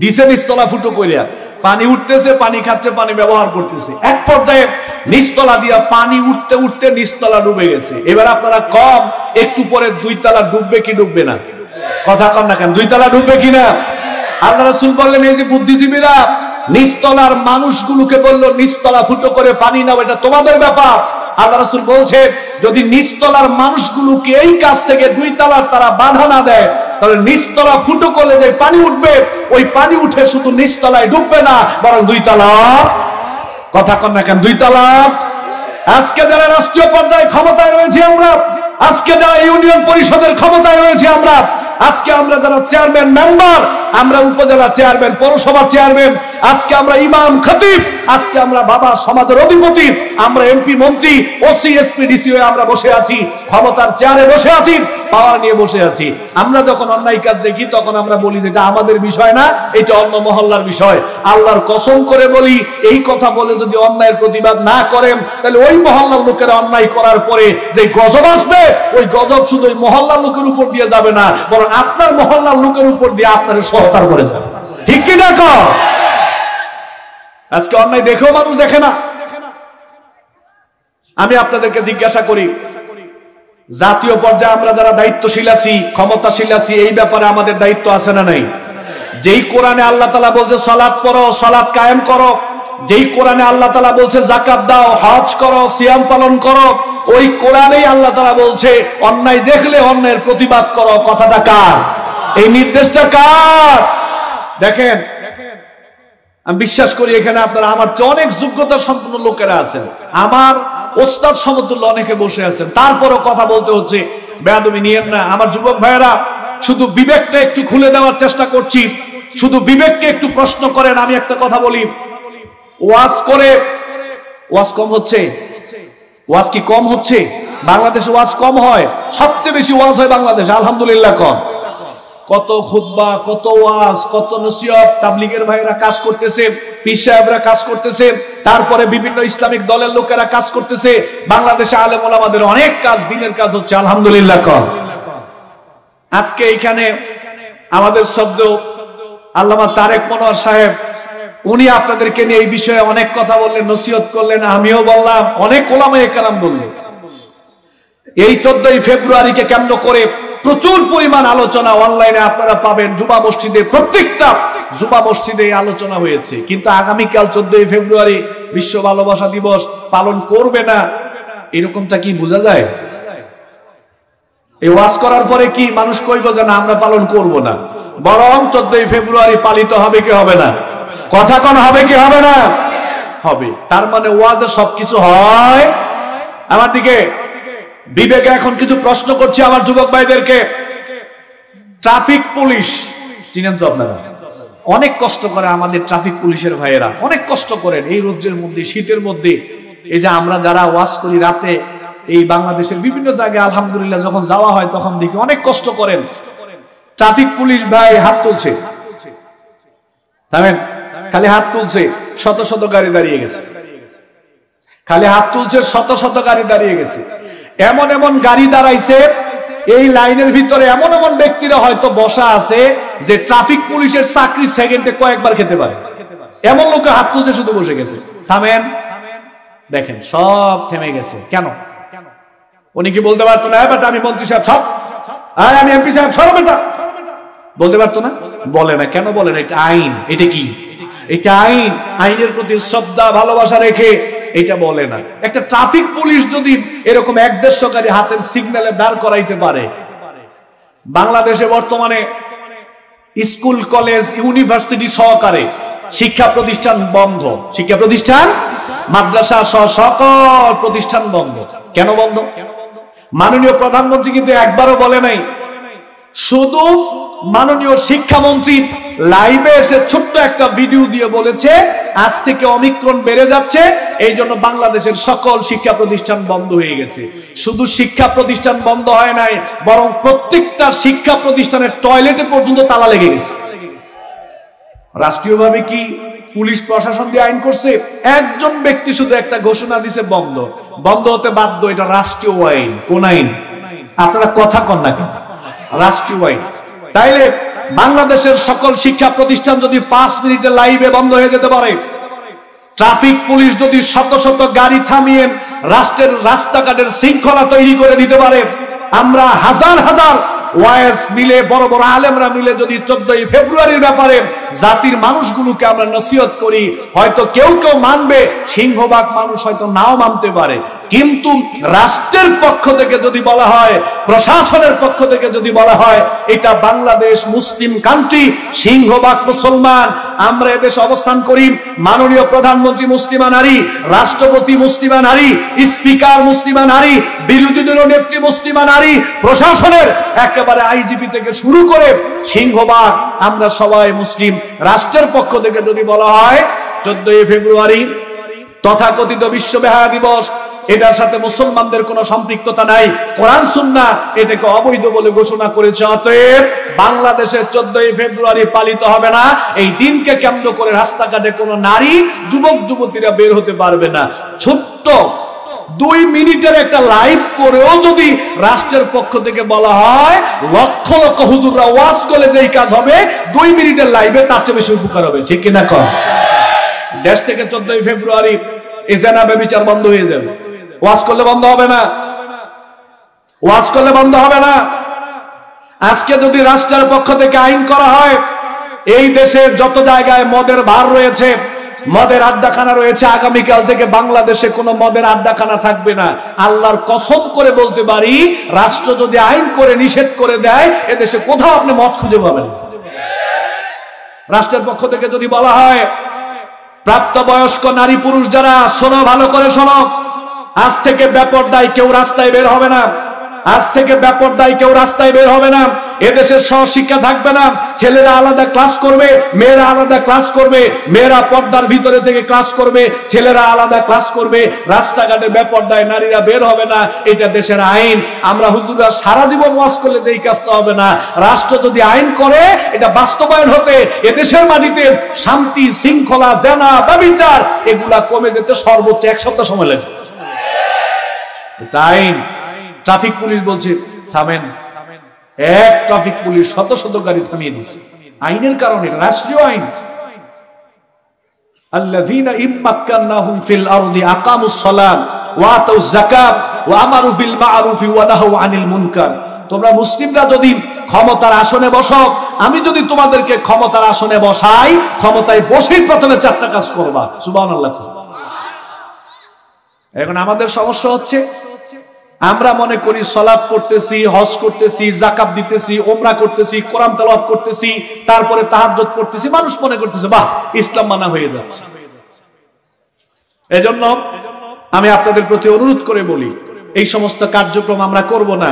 দিছে নিচতলা ফুটো করিয়া পানি উঠতেছে, পানি খাচ্ছে, পানি ব্যবহার করতেছে। এক পর্যায়ে নিচতলা দিয়া পানি উঠতে উঠতে নিচতলা ডুবে গেছে। এবার আপনারা কম, একটু পরে দুই তলা ডুববে কি ডুববে না? কথা কম না কেন দুই তলা ডুববে কিনা আল্লাহ রাসুল বললেন, এই যে বুদ্ধিজীবীরা, নিচতলার মানুষগুলোকে বলল, নিচতলা ফুটো করে পানি নাও, এটা তোমাদের ব্যাপার। আল্লাহ রাসুল বলছে, যদি নিচতলার মানুষগুলোকে এই কাজ থেকে দুই তলার তারা বাধা না দেয়, তাহলে নিচতলা ফুটো করলে যে পানি উঠবে, ওই পানি উঠে শুধু নিচতলায় ডুববে না, বরং দুই তলা কথা কন না কেন দুই তলা আজকে যারা রাষ্ট্রীয় পর্যায়ে ক্ষমতায় রয়েছে আমরা আজকে যারা ইউনিয়ন পরিষদের ক্ষমতায় রয়েছে আমরা, আজকে আমরা যারা চেয়ারম্যান মেম্বার, আমরা উপজেলা চেয়ারম্যান পৌরসভার চেয়ারম্যান, আজকে আমরা ইমাম খতিব, আজকে আমরা বাবা সমাজের অধিপতি, আমরা এমপি মন্ত্রী, ওসি, এসপি, ডিসি হয়ে আমরা বসে আছি, ক্ষমতার চেয়ারে বসে আছি, পাওয়ার নিয়ে বসে আছি। আমরা যখন অন্যায় কাজ দেখি, তখন আমরা বলি যে এটা আমাদের বিষয় না, এটা অন্য মহল্লার বিষয়। আল্লাহর কসম করে বলি, এই কথা বলে যদি অন্যায়ের প্রতিবাদ না করেন, তাহলে ওই মহল্লার লোকেরা অন্যায় করার পরে যে গজব আসবে ওই গজব শুধু ওই মহল্লার লোকের উপর দিয়ে যাবে না, বরং আপনার মহল্লার লোকের উপর দিয়ে আপনার সরকার করে যাবে। ঠিক কি কর? আজকে অন্যায় দেখেও মানুষ দেখে না। আমি আপনাদেরকে জিজ্ঞাসা করি, জাতীয় পর্যায়ে আমরা যারা দায়িত্বশীল আছি, ক্ষমতাশীল আছি, এই ব্যাপারে আমাদের দায়িত্ব আছে না নাই? যেই কোরআনে আল্লাহ তালা বলছে, সলাৎ পড়ো, সলাৎ কায়েম করো। যেই কোরআনে আল্লাহ তালা বলছে, জাকাত দাও, হজ করো, সিয়াম পালন করো, ওই কোরআনেই আল্লাহ তালা বলছে, অন্যায় দেখলে অন্যায়ের প্রতিবাদ করো। কথাটা কার? এই নির্দেশটা কার? দেখেন, আমি বিশ্বাস করি এখানে আপনারা, আমার অনেক যোগ্যতা সম্পন্ন লোকেরা আছেন। আমার ওস্তাদ সমতুল্য অনেকে বসে আছেন। তারপরও কথা বলতে হচ্ছে বেয়াদমি নিয়েন না। আমার যুবক ভাইয়েরা, শুধু বিবেকটা একটু খুলে দেওয়ার চেষ্টা করছি। শুধু বিবেককে একটু প্রশ্ন করেন, আমি একটা কথা বলি। ওয়াজ করে। ওয়াজ কম হচ্ছে? ওয়াজ কি কম হচ্ছে? বাংলাদেশে ওয়াজ কম হয়। সবচেয়ে বেশি ওয়াজ হয় বাংলাদেশ, আলহামদুলিল্লাহ কম। কত খুতবা, কত ওয়াজ, কত নসিহত তাবলিগের ভাইরা কাজ করতেছে, পীর সাহেবরা কাজ করতেছে, তারপরে বিভিন্ন ইসলামিক দলের লোকেরা কাজ করতেছে। বাংলাদেশে আলেম ওলামাদের অনেক কাজ, দিনের কাজ হচ্ছে, আলহামদুলিল্লাহ কম। আজকে এখানে আমাদের শব্দ আল্লামা তারেক মনোয়ার সাহেব উনি আপনাদেরকে নিয়ে এই বিষয়ে অনেক কথা বললেন, নসিহত করলেন, আমিও বললাম, অনেক ওলামায়ে কালাম বললেন। এই চোদ্দই ফেব্রুয়ারিকে কেন্দ্র করে প্রচুর পরিমাণ আলোচনা অনলাইনে আপনারা পাবেন জুবা মসজিদে প্রত্যেকটা জুবা মসজিদে আলোচনা হয়েছে। কিন্তু আগামীকাল চোদ্দই ফেব্রুয়ারি বিশ্ব ভালোবাসা দিবস পালন করবে না, এরকমটা কি বোঝা যায়? এই ওয়াজ করার পরে কি মানুষ কইব যে না, আমরা পালন করব না। বরং চোদ্দই ফেব্রুয়ারি পালিত হবে কি হবে না? কথা কোন, হবে কি, হবে না? হবে। তার মানে ওয়াজে সবকিছু হয়। আমার দিকে বিবেকে এখন কিছু প্রশ্ন করছি আমার যুবক ভাইদেরকে। Traffic police. চিনেন তো আপনারা? অনেক কষ্ট করে আমাদের ট্রাফিক পুলিশের ভাইয়েরা। অনেক কষ্ট করেন এই রোদ্রের মধ্যে, শীতের মধ্যে। এই যে আমরা যারা ওয়াজ করি রাতে, এই বাংলাদেশের বিভিন্ন জায়গায় আলহামদুলিল্লাহ যখন যাওয়া হয়, তখন দেখি অনেক কষ্ট করেন। ট্রাফিক পুলিশ ভাই হাত তুলছে। থামেন। খালি হাত তুলছে, শত শত গাড়ি দাঁড়িয়ে গেছে। খালি হাত তুলছে, শত শত গাড়ি দাঁড়িয়ে গেছে। এমন এমন গাড়ি দাঁড়াইছে, এই লাইনের ভিতরে এমন এমন ব্যক্তিরা হয়তো বসা আছে যে ট্রাফিক পুলিশের চাকরি সেকেন্ডে কয়েকবার খেতে পারে। এমন লোকে হাত তুলছে, শুধু বসে গেছে। থামেন। দেখেন, সব থেমে গেছে। কেন? উনি কি বলতে পারতো না বেটা, আমি মন্ত্রী সাহেব, সব। আর আমি এমপি সাহেব সব বেটা। বলতে পারতো না? বলে না। কেন বলে না? এটা আইন। এটা কি? এটা আইন, আইনের প্রতি শ্রদ্ধা, ভালোবাসা রেখে এটা বলে না। একটা ট্রাফিক পুলিশ যদি এরকম এক দেড়শোকারী হাতের সিগন্যালে দাঁড় করাইতে পারে, বাংলাদেশে বর্তমানে স্কুল, কলেজ, ইউনিভার্সিটি সহকারে শিক্ষা প্রতিষ্ঠান বন্ধ। শিক্ষা প্রতিষ্ঠান? মাদ্রাসা সহ সকল প্রতিষ্ঠান বন্ধ। কেন বন্ধ? মাননীয় প্রধানমন্ত্রী কিন্তু একবারও বলে নাই, শুধু মাননীয় শিক্ষামন্ত্রী লাইভে এসে ছোট্ট একটা ভিডিও দিয়ে বলেছে, আজ থেকে অমিক্রণ বেড়ে যাচ্ছে এই জন্য বাংলাদেশের সকল শিক্ষা প্রতিষ্ঠান বন্ধ হয়ে গেছে। শুধু শিক্ষা প্রতিষ্ঠান বন্ধ হয় নাই, বরং প্রত্যেকটা শিক্ষা প্রতিষ্ঠানের টয়লেটে পর্যন্ত তালা লেগে গেছে। রাষ্ট্রীয়ভাবে কি পুলিশ প্রশাসন দিয়ে আইন করছে? একজন ব্যক্তি শুধু একটা ঘোষণা দিছে, বন্ধ। বন্ধ হতে বাধ্য, এটা রাষ্ট্রীয় আইন। কোন আইন? আপনারা কথা কন না কেন? রাষ্ট্রীয় আইন। তাইলে বাংলাদেশের সকল শিক্ষা প্রতিষ্ঠান যদি পাঁচ মিনিটে লাইভে বন্ধ হয়ে যেতে পারে, ট্রাফিক পুলিশ যদি শত শত গাড়ি থামিয়ে রাষ্ট্রের রাস্তাঘাটের শৃঙ্খলা তৈরি করে দিতে পারে, আমরা হাজার হাজার ওয়াইস মিলে, বড় বড় আলেমরা মিলে যদি চোদ্দই ফেব্রুয়ারির ব্যাপারে জাতির মানুষগুলোকে আমরা নসিহত করি, হয়তো কেউ কেউ মানবে সিংহবাগ মানুষ হয়তো নাও মানতে পারে। কিন্তু রাষ্ট্রের পক্ষ থেকে যদি বলা হয়, প্রশাসনের পক্ষ থেকে যদি বলা হয়, এটা বাংলাদেশ মুসলিম কান্ট্রি সিংহবাগ মুসলমান। আমরা এদেশে অবস্থান করি, মাননীয় প্রধানমন্ত্রী মুসলিমা নারী, রাষ্ট্রপতি মুসলিমা নারী, স্পিকার মুসলিমা নারী, বিরোধী দল নেত্রী মুসলিমা নারী, প্রশাসনের একেবারে আইজিপি থেকে শুরু করে সিংহবাগ আমরা সবাই মুসলিম। রাষ্ট্রের পক্ষ থেকে যদি বলা হয়, চোদ্দই ফেব্রুয়ারি তথাকথিত বিশ্ব বেহায়া দিবস এটার সাথে মুসলমানদের কোনো সম্পৃক্ততা নাই। কোরআন সুন্না এটাকে অবৈধ বলে ঘোষণা করেছে, অতএব বাংলাদেশে চোদ্দই ফেব্রুয়ারি পালিত হবে না। এই দিনকে কেন্দ্র করে রাস্তাঘাটে কোনো নারী, যুবক, যুবতীরা বের হতে পারবে না। ছোট্ট দুই মিনিটের একটা লাইভ করেও যদি রাষ্ট্রের পক্ষ থেকে বলা হয়, লক্ষ লক্ষ হুজুররা ওয়াজ করলে যেই কাজ হবে, দুই মিনিটের লাইভে তার চেয়ে বেশি উপকার হবে। ঠিক কিনা কম দেশ থেকে চোদ্দই ফেব্রুয়ারি এ জেনা বিচার বন্ধ হয়ে যাবে। ওয়াজ করলে বন্ধ হবে না। ওয়াজ করলে বন্ধ হবে না। আজকে যদি রাষ্ট্রের পক্ষ থেকে আইন করা হয়, এই দেশে যত জায়গায় মদের ভার রয়েছে, মদের আড্ডাখানা রয়েছে, আগামীকাল থেকে বাংলাদেশে কোনো মদের আড্ডাখানা থাকবে না। আল্লাহর কসম করে বলতে পারি, রাষ্ট্র যদি আইন করে, নিষেধ করে দেয়, এদেশে কোথাও আপনি মদ খুঁজে পাবেন। রাষ্ট্রের পক্ষ থেকে যদি বলা হয়, প্রাপ্তবয়স্ক নারী পুরুষ যারা, শোনো, ভালো করে শোনো। আজ থেকে ব্যাপরদায় কেউ রাস্তায় বের হবে না। আজ থেকে ব্যাপরদায় কেউ রাস্তায় বের হবে না। এদেশের সহশিক্ষা থাকবে না। ছেলেরা আলাদা ক্লাস করবে, মেয়েরা আলাদা ক্লাস করবে, মেয়েরা পর্দার ভিতরে থেকে ক্লাস করবে, ছেলেরা আলাদা ক্লাস করবে। রাস্তাঘাটে বেপর্দায় নারীরা বের হবে না। এটা দেশের আইন। আমরা হুজুরা সারা জীবন ওয়াজ করলে যে এই কাজটা হবে না। রাষ্ট্র যদি আইন করে, এটা বাস্তবায়ন হতে, এদেশের মাটিতে শান্তি, শৃঙ্খলা, জেনা, ব্যবিচার, এগুলা কমে যেতে সর্বোচ্চ এক সপ্তাহ সময় লাগবে। এটা আইন ট্রাফিক পুলিশ বলছে থামেন এক ট্রাফিক পুলিশ শত শত গাড়ি থামিয়ে দিছে আইনের কারণে রাষ্ট্রীয় আইন الذين إن مكناهم في الأرض أقاموا الصلاة وآتوا الزكاة وأمروا بالمعروف ونهوا عن المنكر তোমরা মুসলিমরা যদি ক্ষমতার আসনে বসো আমি যদি তোমাদেরকে ক্ষমতার আসনে বসাই ক্ষমতায় বসেই প্রথমে চারটা কাজ করবা সুবহানাল্লাহ এখন আমাদের সমস্যা হচ্ছে আমরা মনে করি সলাপ করতেছি হজ করতেছি জাকাত দিতেছি ওমরা করতেছি, কোরআন তালাব করতেছি, তারপরে তাহাজত করতেছি মানুষ মনে করতেছে, বাহ, ইসলাম মানা হয়ে যাচ্ছে। এজন্য আমি আপনাদের প্রতি অনুরোধ করে বলি এই সমস্ত কার্যক্রম আমরা করব না।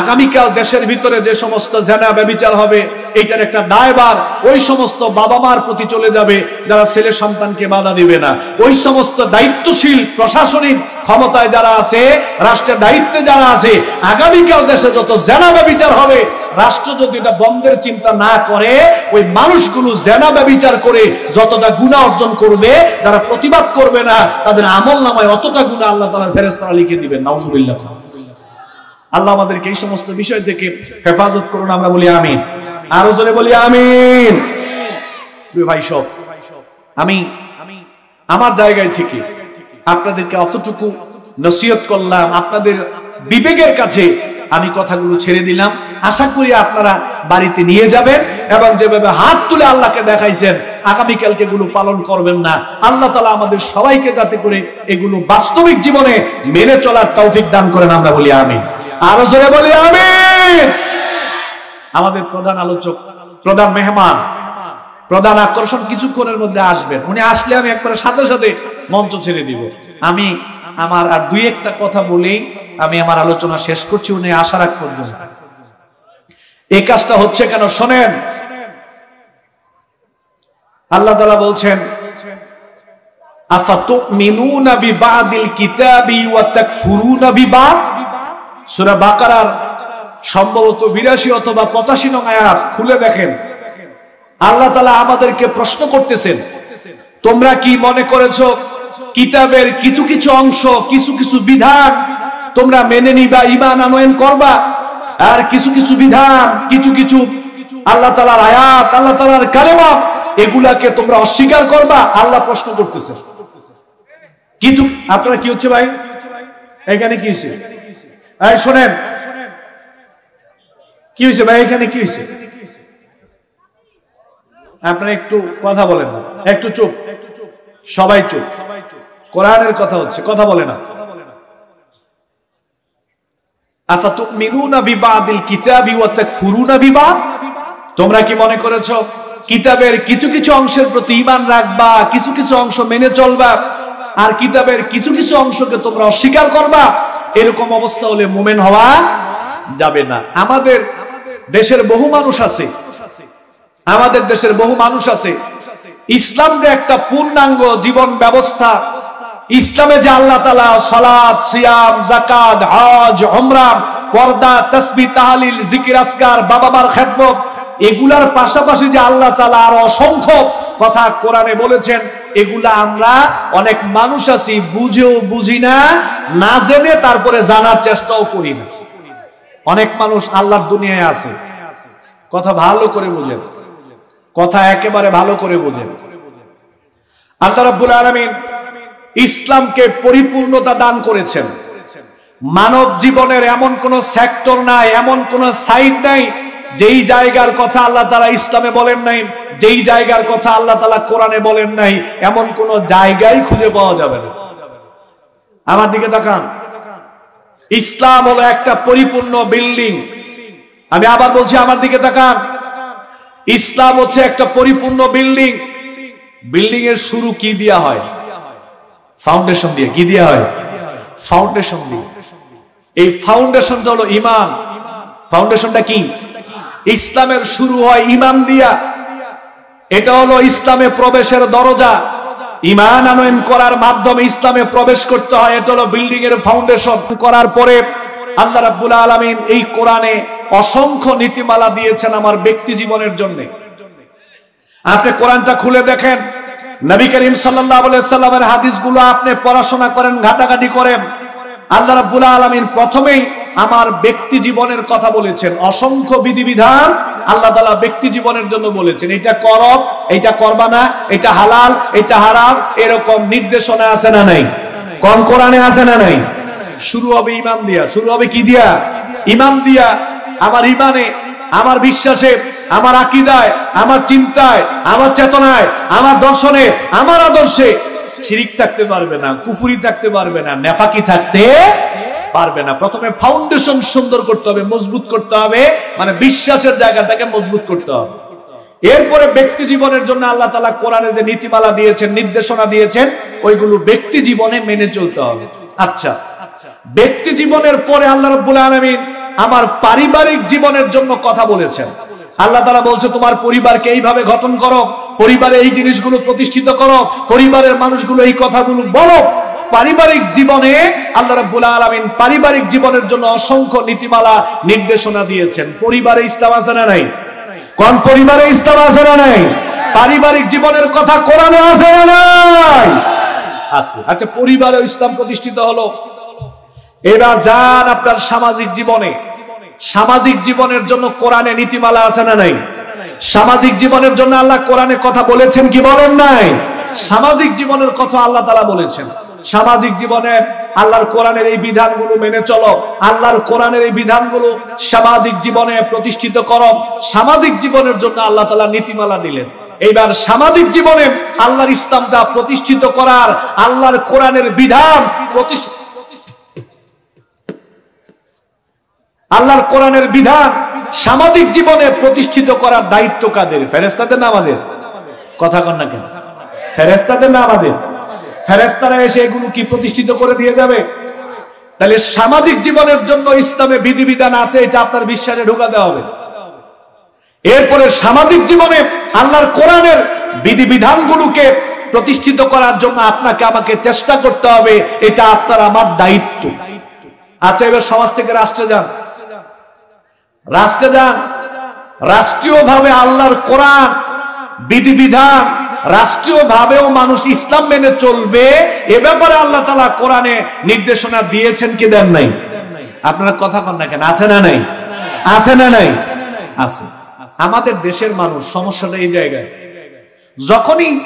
আগামীকাল দেশের ভিতরে যে সমস্ত জেনা ব্যবচার হবে, এইটার একটা দায়বার ওই সমস্ত বাবা মার প্রতি চলে যাবে, যারা ছেলে সন্তানকে বাধা দিবে না। ওই সমস্ত দায়িত্বশীল প্রশাসনিক ক্ষমতায় যারা আছে, রাষ্ট্রের দায়িত্বে যারা আছে, আগামীকাল দেশে যত জেনা ব্যবচার হবে রাষ্ট্র যদি এটা বন্ধের চিন্তা না করে, ওই মানুষগুলো জেনা ব্যবচার করে যতটা গুণা অর্জন করবে তারা প্রতিবাদ করবে না, তাদের আমল নামায় অতটা গুণা আল্লাহ তালা ফেরেস্তারা লিখে দিবেন। নাউজুবিল্লাহ। আল্লাহ আমাদেরকে এই সমস্ত বিষয় থেকে হেফাজত করুন, আমরা বলি আমিন। আরও জোরে বলি আমিন। ভাই সব, আমি আমার জায়গায় থেকে আপনাদেরকে অতটুকু নসিহত করলাম, আপনাদের বিবেকের কাছে আমি কথাগুলো ছেড়ে দিলাম। আশা করি আপনারা বাড়িতে নিয়ে যাবেন এবং যেভাবে হাত তুলে আল্লাহকে দেখাইছেন আগামীকালকে এগুলো পালন করবেন না। আল্লাহ তালা আমাদের সবাইকে যাতে করে এগুলো বাস্তবিক জীবনে মেনে চলার তৌফিক দান করেন, আমরা বলি আমি আরও জোরে বলি আমি আমাদের প্রধান আলোচক, প্রধান মেহমান, প্রধান আকর্ষণ কিছুক্ষণের মধ্যে আসবেন। উনি আসলে আমি একবারে সাথে সাথে মঞ্চ ছেড়ে দিব। আমি আমার আর দুই একটা কথা বলেই আমি আমার আলোচনা শেষ করছি, উনি আসার আগ পর্যন্ত এই কাজটা হচ্ছে কেন? শোনেন। আল্লাহ তালা বলছেন, আফাতুমিনুনা বিবাদিল কিতাবি ওয়া তাকফুরুনা বিবাদ? সূরা বাকারার সম্ভবত 82 অথবা 85 নং আয়াত, খুলে দেখেন। আল্লাহ তাআলা আমাদেরকে প্রশ্ন করতেছেন, তোমরা কি মনে করেছ কিতাবের কিছু কিছু অংশ, কিছু কিছু বিধান তোমরা মেনে নিবা ইমান আনয়ন করবা। আর কিছু কিছু বিধান, কিছু কিছু আল্লাহ তালার আয়াত, আল্লাহ তালার কালেমা, এগুলাকে তোমরা অস্বীকার করবা, আল্লাহ প্রশ্ন করতেছে। কিছু, আপনারা কি হচ্ছে ভাই? এখানে কি হচ্ছে এই শোনেন। কি হয়েছে ভাই, এখানে কি হয়েছে? আপনারা একটু কথা বলেন না। একটু চুপ। সবাই চুপ। কোরআনের কথা হচ্ছে, কথা বলে না আফাতুমিনুনা বিবাদিল কিতাবি ওয়া তাকফুরুনা বিবাদ তোমরা কি মনে করেছ? কিতাবের কিছু কিছু অংশের প্রতি ইমান রাখবা, কিছু কিছু অংশ মেনে চলবা, আর কিতাবের কিছু কিছু অংশকে তোমরা অস্বীকার করবা? এরকম অবস্থা হলে মুমেন হওয়া যাবে না। আমাদের দেশের বহু মানুষ আছে, আমাদের দেশের বহু মানুষ আছে। ইসলাম যে একটা পূর্ণাঙ্গ জীবন ব্যবস্থা ইসলামে যে আল্লাহ তালা সালাদ সিয়াম জাকাত হজ ওমরান পর্দা তসবি তাহালিল জিকির আসকার বাবা মার খেদমত, এগুলার পাশাপাশি যে আল্লাহ তালা আর অসংখ্য কথা কোরআনে বলেছেন, এগুলা আমরা অনেক মানুষ আছি, বুঝেও বুঝি না না জেনে তারপরে জানার চেষ্টাও করি না। অনেক মানুষ আল্লাহর দুনিয়ায় আছে। কথা ভালো করে বুঝেন। কথা একেবারে ভালো করে বুঝেন। আল্লাহ রাব্বুল আলামিন ইসলামকে পরিপূর্ণতা দান করেছেন। মানব জীবনের এমন কোন সেক্টর নাই, এমন কোন সাইড নাই, যেই জায়গার কথা আল্লাহ তালা ইসলামে বলেন নাই, যেই জায়গার কথা আল্লাহ তালা কোরআনে বলেন নাই, এমন কোন জায়গায় খুঁজে পাওয়া যাবে না। আমার দিকে তাকান। ইসলাম হলো একটা পরিপূর্ণ বিল্ডিং। আমি আবার বলছি, আমার দিকে তাকান। ইসলাম হচ্ছে একটা পরিপূর্ণ বিল্ডিং। বিল্ডিং এর শুরু কি দিয়া হয়? ফাউন্ডেশন দিয়ে কি দিয়া হয়? ফাউন্ডেশন দিয়ে। এই ফাউন্ডেশনটা হলো ইমান। ফাউন্ডেশনটা কি? ইসলামের শুরু হয় ইমান দিয়া। এটা হলো ইসলামে প্রবেশের দরজা। ইমান আনয়ন করার মাধ্যমে ইসলামে প্রবেশ করতে হয়। এটা হলো বিল্ডিং এর ফাউন্ডেশন করার পরে আল্লাহ রাব্বুল আলামিন এই কোরআনে অসংখ্য নীতিমালা দিয়েছেন আমার ব্যক্তি জীবনের জন্য। আপনি কোরআনটা খুলে দেখেন। নবী করিম সাল্লামের হাদিসগুলো আপনি পড়াশোনা করেন, ঘাটাঘাটি করেন। আল্লাহ রাব্বুল আলামিন প্রথমেই আমার ব্যক্তি জীবনের কথা বলেছেন। অসংখ্য বিধিবিধান আল্লাহ তালা ব্যক্তি জীবনের জন্য বলেছেন। এটা করব, এটা করবা না, এটা হালাল, এটা হারাম, এরকম নির্দেশনা আছে না নাই? কোন কোরআনে আছে না নাই? শুরু হবে ইমান দিয়া। শুরু হবে কি দিয়া? ইমান দিয়া। আমার ইমানে আমার বিশ্বাসে, আমার আকিদায়, আমার চিন্তায়, আমার চেতনায়, আমার দর্শনে, আমার আদর্শে শিরিক থাকতে পারবে না, কুফুরি থাকতে পারবে না, নেফাকি থাকতে পারবে না। প্রথমে ফাউন্ডেশন সুন্দর করতে হবে, মজবুত করতে হবে মানে বিশ্বাসের জায়গাটাকে মজবুত করতে হবে। এরপরে ব্যক্তি জীবনের জন্য আল্লাহ তালা কোরআনে যে নীতিমালা দিয়েছেন, নির্দেশনা দিয়েছেন, ওইগুলো ব্যক্তি জীবনে মেনে চলতে হবে। আচ্ছা ব্যক্তি জীবনের পরে আল্লাহ রব্বুল আলমিন আমার পারিবারিক জীবনের জন্য কথা বলেছেন। আল্লাহ তারা বলছে, তোমার পরিবারকে এইভাবে গঠন করো। পরিবারে এই জিনিসগুলো প্রতিষ্ঠিত করো। পরিবারের মানুষগুলো এই কথাগুলো বলো। পারিবারিক জীবনে আল্লাহ রাব্বুল আলামিন পারিবারিক জীবনের জন্য অসংখ্য নীতিমালা, নির্দেশনা দিয়েছেন। পরিবারে ইসলাম আছে না নাই? কোন পরিবারে ইসলাম আছে না নাই? পারিবারিক জীবনের কথা কোরআনে আছে না নাই? আছে। আচ্ছা পরিবারে ইসলাম প্রতিষ্ঠিত হলো। এবার যান আপনার সামাজিক জীবনে। সামাজিক জীবনের জন্য কোরআনে নীতিমালা আছে না নাই? সামাজিক জীবনের জন্য আল্লাহ কোরআনে কথা বলেছেন কি বলেন নাই? সামাজিক জীবনের কথা আল্লাহ তালা বলেছেন। সামাজিক জীবনে আল্লাহর কোরআনের এই বিধানগুলো মেনে চলো। আল্লাহর কোরআনের এই বিধানগুলো সামাজিক জীবনে প্রতিষ্ঠিত করো। সামাজিক জীবনের জন্য আল্লাহ তালা নীতিমালা দিলেন। এইবার সামাজিক জীবনে আল্লাহর ইসলামটা প্রতিষ্ঠিত করার আল্লাহর কোরআনের বিধান প্রতিষ্ঠিত আল্লাহর কোরআনের বিধান সামাজিক জীবনে প্রতিষ্ঠিত করার দায়িত্ব কাদের? ফেরেস্তাদের না আমাদের? কথা কন না কেন? ফেরেস্তাদের না আমাদের? ফেরেস্তারা এসে এগুলো কি প্রতিষ্ঠিত করে দিয়ে যাবে? তাহলে সামাজিক জীবনের জন্য ইসলামে বিধিবিধান আছে, এটা আপনার বিশ্বাসে ঢুকাতে হবে। এরপরে সামাজিক জীবনে আল্লাহর কোরআনের বিধিবিধানগুলোকে প্রতিষ্ঠিত করার জন্য আপনাকে আমাকে চেষ্টা করতে হবে, এটা আপনার আমার দায়িত্ব। আচ্ছা এবার সমাজ থেকে রাষ্ট্রে যান। রাষ্ট্রে যান। রাষ্ট্রীয়ভাবে আল্লাহর কোরআন, বিধিবিধান, রাষ্ট্রীয়ভাবেও মানুষ ইসলাম মেনে চলবে, এ ব্যাপারে আল্লাহ তালা কোরআনে নির্দেশনা দিয়েছেন কি দেন নাই? আপনারা কথা কন না কেন? আছে না নাই? আছে না নাই? আছে। আমাদের দেশের মানুষ, সমস্যাটা এই জায়গায়। যখনই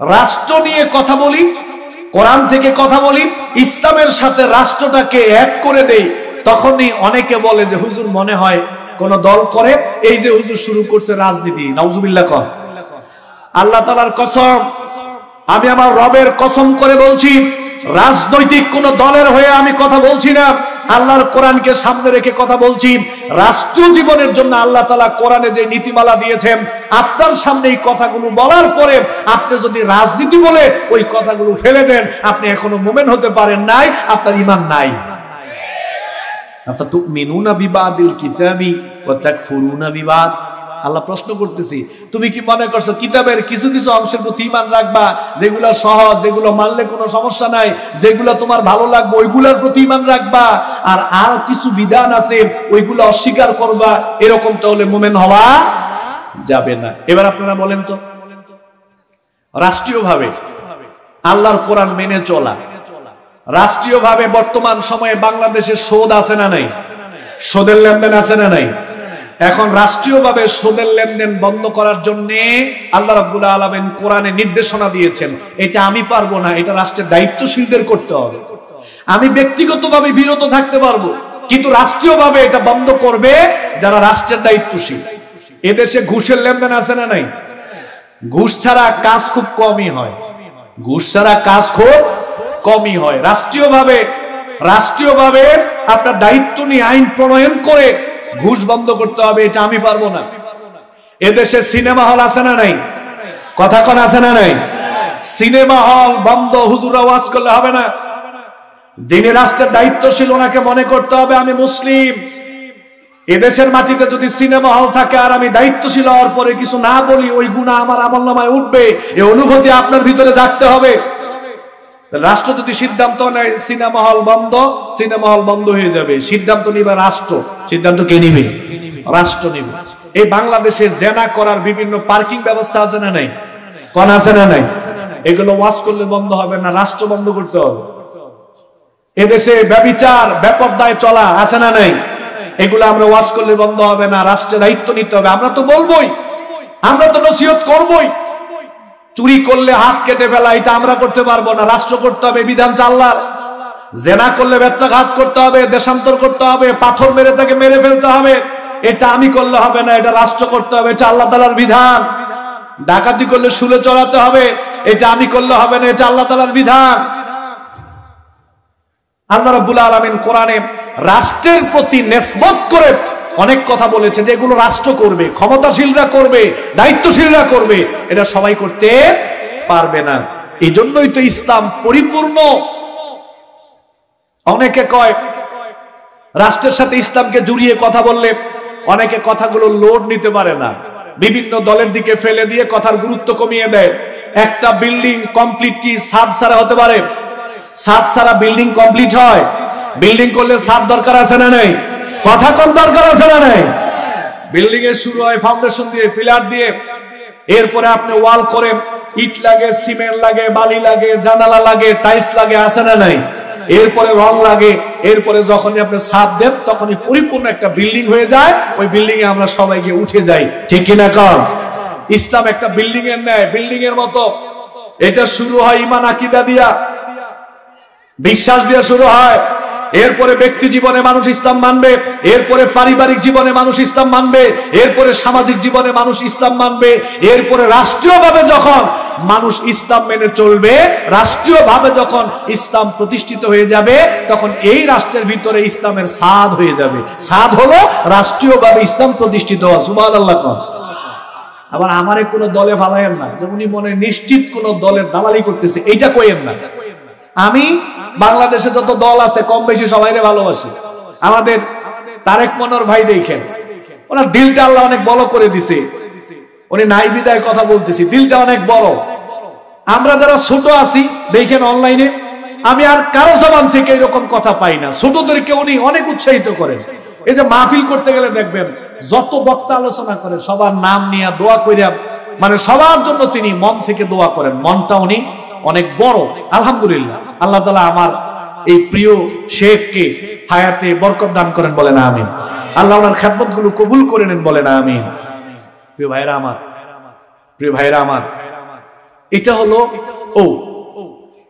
রাষ্ট্র নিয়ে কথা বলি, কোরআন থেকে কথা বলি, ইসলামের সাথে রাষ্ট্রটাকে এক করে দেই তখনই অনেকে বলে যে, হুজুর মনে হয় কোন দল করে? এই যে হুজুর শুরু করছে রাজনীতি, নাউজুবিল্লাহ কর। আল্লাহ তালার কসম, আমি আমার রবের কসম করে বলছি, রাজনৈতিক কোন দলের হয়ে আমি কথা বলছি না। আল্লাহর কোরআনকে সামনে রেখে কথা বলছি রাষ্ট্র জীবনের জন্য আল্লাহ তালা কোরআনে যে নীতিমালা দিয়েছেন, আপনার সামনে এই কথাগুলো বলার পরে আপনি যদি রাজনীতি বলে ওই কথাগুলো ফেলে দেন, আপনি এখনও মোমেন্ট হতে পারেন নাই, আপনার ইমান নাই। আফাতুমিনুনা বিবাদিল কিতাবি ওয়া তাকফুরুনা বিবাদ? আল্লাহ প্রশ্ন করতেছি, তুমি কি মনে করছ কিতাবের কিছু কিছু অংশের প্রতি ইমান রাখবা? যেগুলো সহজ, যেগুলো মানলে কোনো সমস্যা নাই, যেগুলো তোমার ভালো লাগবে, ওইগুলোর প্রতি ইমান রাখবা? আর আর কিছু বিধান আছে, ওইগুলো অস্বীকার করবা, এরকম তাহলে মোমেন হওয়া যাবে না। এবার আপনারা বলেন তো, রাষ্ট্রীয়ভাবে আল্লাহর কোরআন মেনে চলা রাষ্ট্রীয়ভাবে বর্তমান সময়ে বাংলাদেশে সুদ আছে না নাই? সোদের লেনদেন আছে না নাই? এখন রাষ্ট্রীয়ভাবে সোদের লেনদেন বন্ধ করার জন্য আল্লাহ রাব্বুল আলামিন কোরআনে নির্দেশনা দিয়েছেন। এটা আমি পারব না, এটা রাষ্ট্রের দায়িত্বশীলদের করতে হবে। আমি ব্যক্তিগতভাবে বিরত থাকতে পারব, কিন্তু রাষ্ট্রীয়ভাবে এটা বন্ধ করবে যারা রাষ্ট্রের দায়িত্বশীল। এদেশে ঘুষের লেনদেন আছে না নাই? ঘুষ ছাড়া কাজ খুব কমই হয়। ঘুষ ছাড়া কাজ খুব কমই হয়। রাষ্ট্রীয়ভাবে রাষ্ট্রীয়ভাবে আপনার দায়িত্ব নিয়ে আইন প্রণয়ন করে ঘুষ বন্ধ করতে হবে, এটা আমি পারব না। এদেশে সিনেমা হল আছে না নাই? কথা কোন, আছে না নাই? সিনেমা হল বন্ধ, হুজুরা ওয়াজ করলে হবে না। যিনি রাষ্ট্রের দায়িত্বশীল, ওনাকে মনে করতে হবে আমি মুসলিম। এদেশের মাটিতে যদি সিনেমা হল থাকে আর আমি দায়িত্বশীল হওয়ার পরে কিছু না বলি, ওই গুণা আমার আমল নামায় উঠবে। এই অনুভূতি আপনার ভিতরে জাগতে হবে। রাষ্ট্র যদি সিদ্ধান্ত নেয়, সিনেমা হল বন্ধ, সিনেমা হল বন্ধ হয়ে যাবে। সিদ্ধান্ত নিবে রাষ্ট্র। সিদ্ধান্ত কে নিবে? রাষ্ট্র নিবে। এই বাংলাদেশে জেনা করার বিভিন্ন পার্কিং ব্যবস্থা আছে না নাই? কোন আছে না নাই? এগুলো ওয়াশ করলে বন্ধ হবে না, রাষ্ট্র বন্ধ করতে হবে। এদেশে ব্যবিচার ব্যাপকদায় চলা আছে না নাই? এগুলো আমরা ওয়াশ করলে বন্ধ হবে না, রাষ্ট্রের দায়িত্ব নিতে হবে। আমরা তো বলবোই। আমরা তো নসিহত করবই। চুরি করলে হাত কেটে ফেলা, এটা আমরা করতে পারব না। রাষ্ট্র করতে হবে বিধান আল্লাহর। জেনা করলে ব্যত্রাঘাত করতে হবে, দেশান্তর করতে হবে, পাথর মেরে তাকে মেরে ফেলতে হবে। এটা আমি করলে হবে না, এটা রাষ্ট্র করতে হবে, এটা আল্লাহ তালার বিধান। ডাকাতি করলে শুলে চড়াতে হবে, এটা আমি করলে হবে না, এটা আল্লাহ তালার বিধান। আল্লাহ রাব্বুল আলামিন কোরআনে রাষ্ট্রের প্রতি নেসবত করে অনেক কথা বলেছে যে এগুলো রাষ্ট্র করবে, ক্ষমতাশীলরা করবে, দায়িত্বশীলরা করবে, এটা সবাই করতে পারবে না। এই জন্যই তো ইসলাম পরিপূর্ণ। অনেকে কয়, রাষ্ট্রের সাথে ইসলামকে জুড়িয়ে কথা বললে অনেকে কথাগুলো লোড নিতে পারে না। বিভিন্ন দলের দিকে ফেলে দিয়ে কথার গুরুত্ব কমিয়ে দেয়। একটা বিল্ডিং কমপ্লিট কি সাত সারা হতে পারে? সাত সারা বিল্ডিং কমপ্লিট হয়। বিল্ডিং করলে সাত দরকার আছে না নাই? কথা কম দরকার আছে না নাই? বিল্ডিং এর শুরু হয় ফাউন্ডেশন দিয়ে পিলার দিয়ে। এরপরে আপনি ওয়াল করে ইট লাগে সিমেন্ট লাগে বালি লাগে জানালা লাগে টাইলস লাগে আছে না নাই? এরপরে রং লাগে এরপরে যখনই আপনি সাপ দেন তখনই পরিপূর্ণ একটা বিল্ডিং হয়ে যায় ওই বিল্ডিং এ আমরা সবাই গিয়ে উঠে যাই। ঠিক কিনা কম? ইসলাম একটা বিল্ডিং এর নেয় বিল্ডিং এর মতো। এটা শুরু হয় ইমান আকিদা দিয়া। বিশ্বাস দিয়ে শুরু হয়। এরপরে ব্যক্তি জীবনে মানুষ ইসলাম মানবে, এরপরে পারিবারিক জীবনে মানুষ ইসলাম মানবে, এরপরে সামাজিক জীবনে মানুষ ইসলাম মানবে, এরপরে রাষ্ট্রীয়ভাবে যখন মানুষ ইসলাম মেনে চলবে, রাষ্ট্রীয়ভাবে যখন ইসলাম প্রতিষ্ঠিত হয়ে যাবে, তখন এই রাষ্ট্রের ভিতরে ইসলামের সাদ হয়ে যাবে। সাদ হলো রাষ্ট্রীয়ভাবে ইসলাম প্রতিষ্ঠিত হওয়া সুবাহ আল্লাহ কন। আবার আমারে কোনো দলে ফালাইয়েন না, যে উনি মনে নিশ্চিত কোন দলের দালালি করতেছে, এইটা কইেন না। আমি বাংলাদেশে যত দল আছে, কম বেশি সবাইরে ভালোবাসি। আমাদের তারেক মনোর ভাই দেখেন, ওনার দিলটা আল্লাহ অনেক বড় করে দিছে। উনি নাই বিদায় কথা বলতেছি, দিলটা অনেক বড়। আমরা যারা ছোট আছি, দেখেন অনলাইনে আমি আর কারও জবান থেকে এরকম কথা পাই না। ছোটদেরকে উনি অনেক উৎসাহিত করেন। এই যে মাহফিল করতে গেলে দেখবেন, যত বক্তা আলোচনা করে, সবার নাম নিয়ে দোয়া করিয়া মানে সবার জন্য তিনি মন থেকে দোয়া করেন। মনটা উনি অনেক বড়। আলহামদুলিল্লাহ। আল্লাহ তালা আমার এই প্রিয় শেখকে হায়াতে বরকত দান করেন বলেন আমিন। আল্লাহ ওনার খেদমতগুলো কবুল করে নেন বলেন আমিন। প্রিয় ভাইরা আমার, প্রিয় ভাইরা আমার, এটা হলো ও,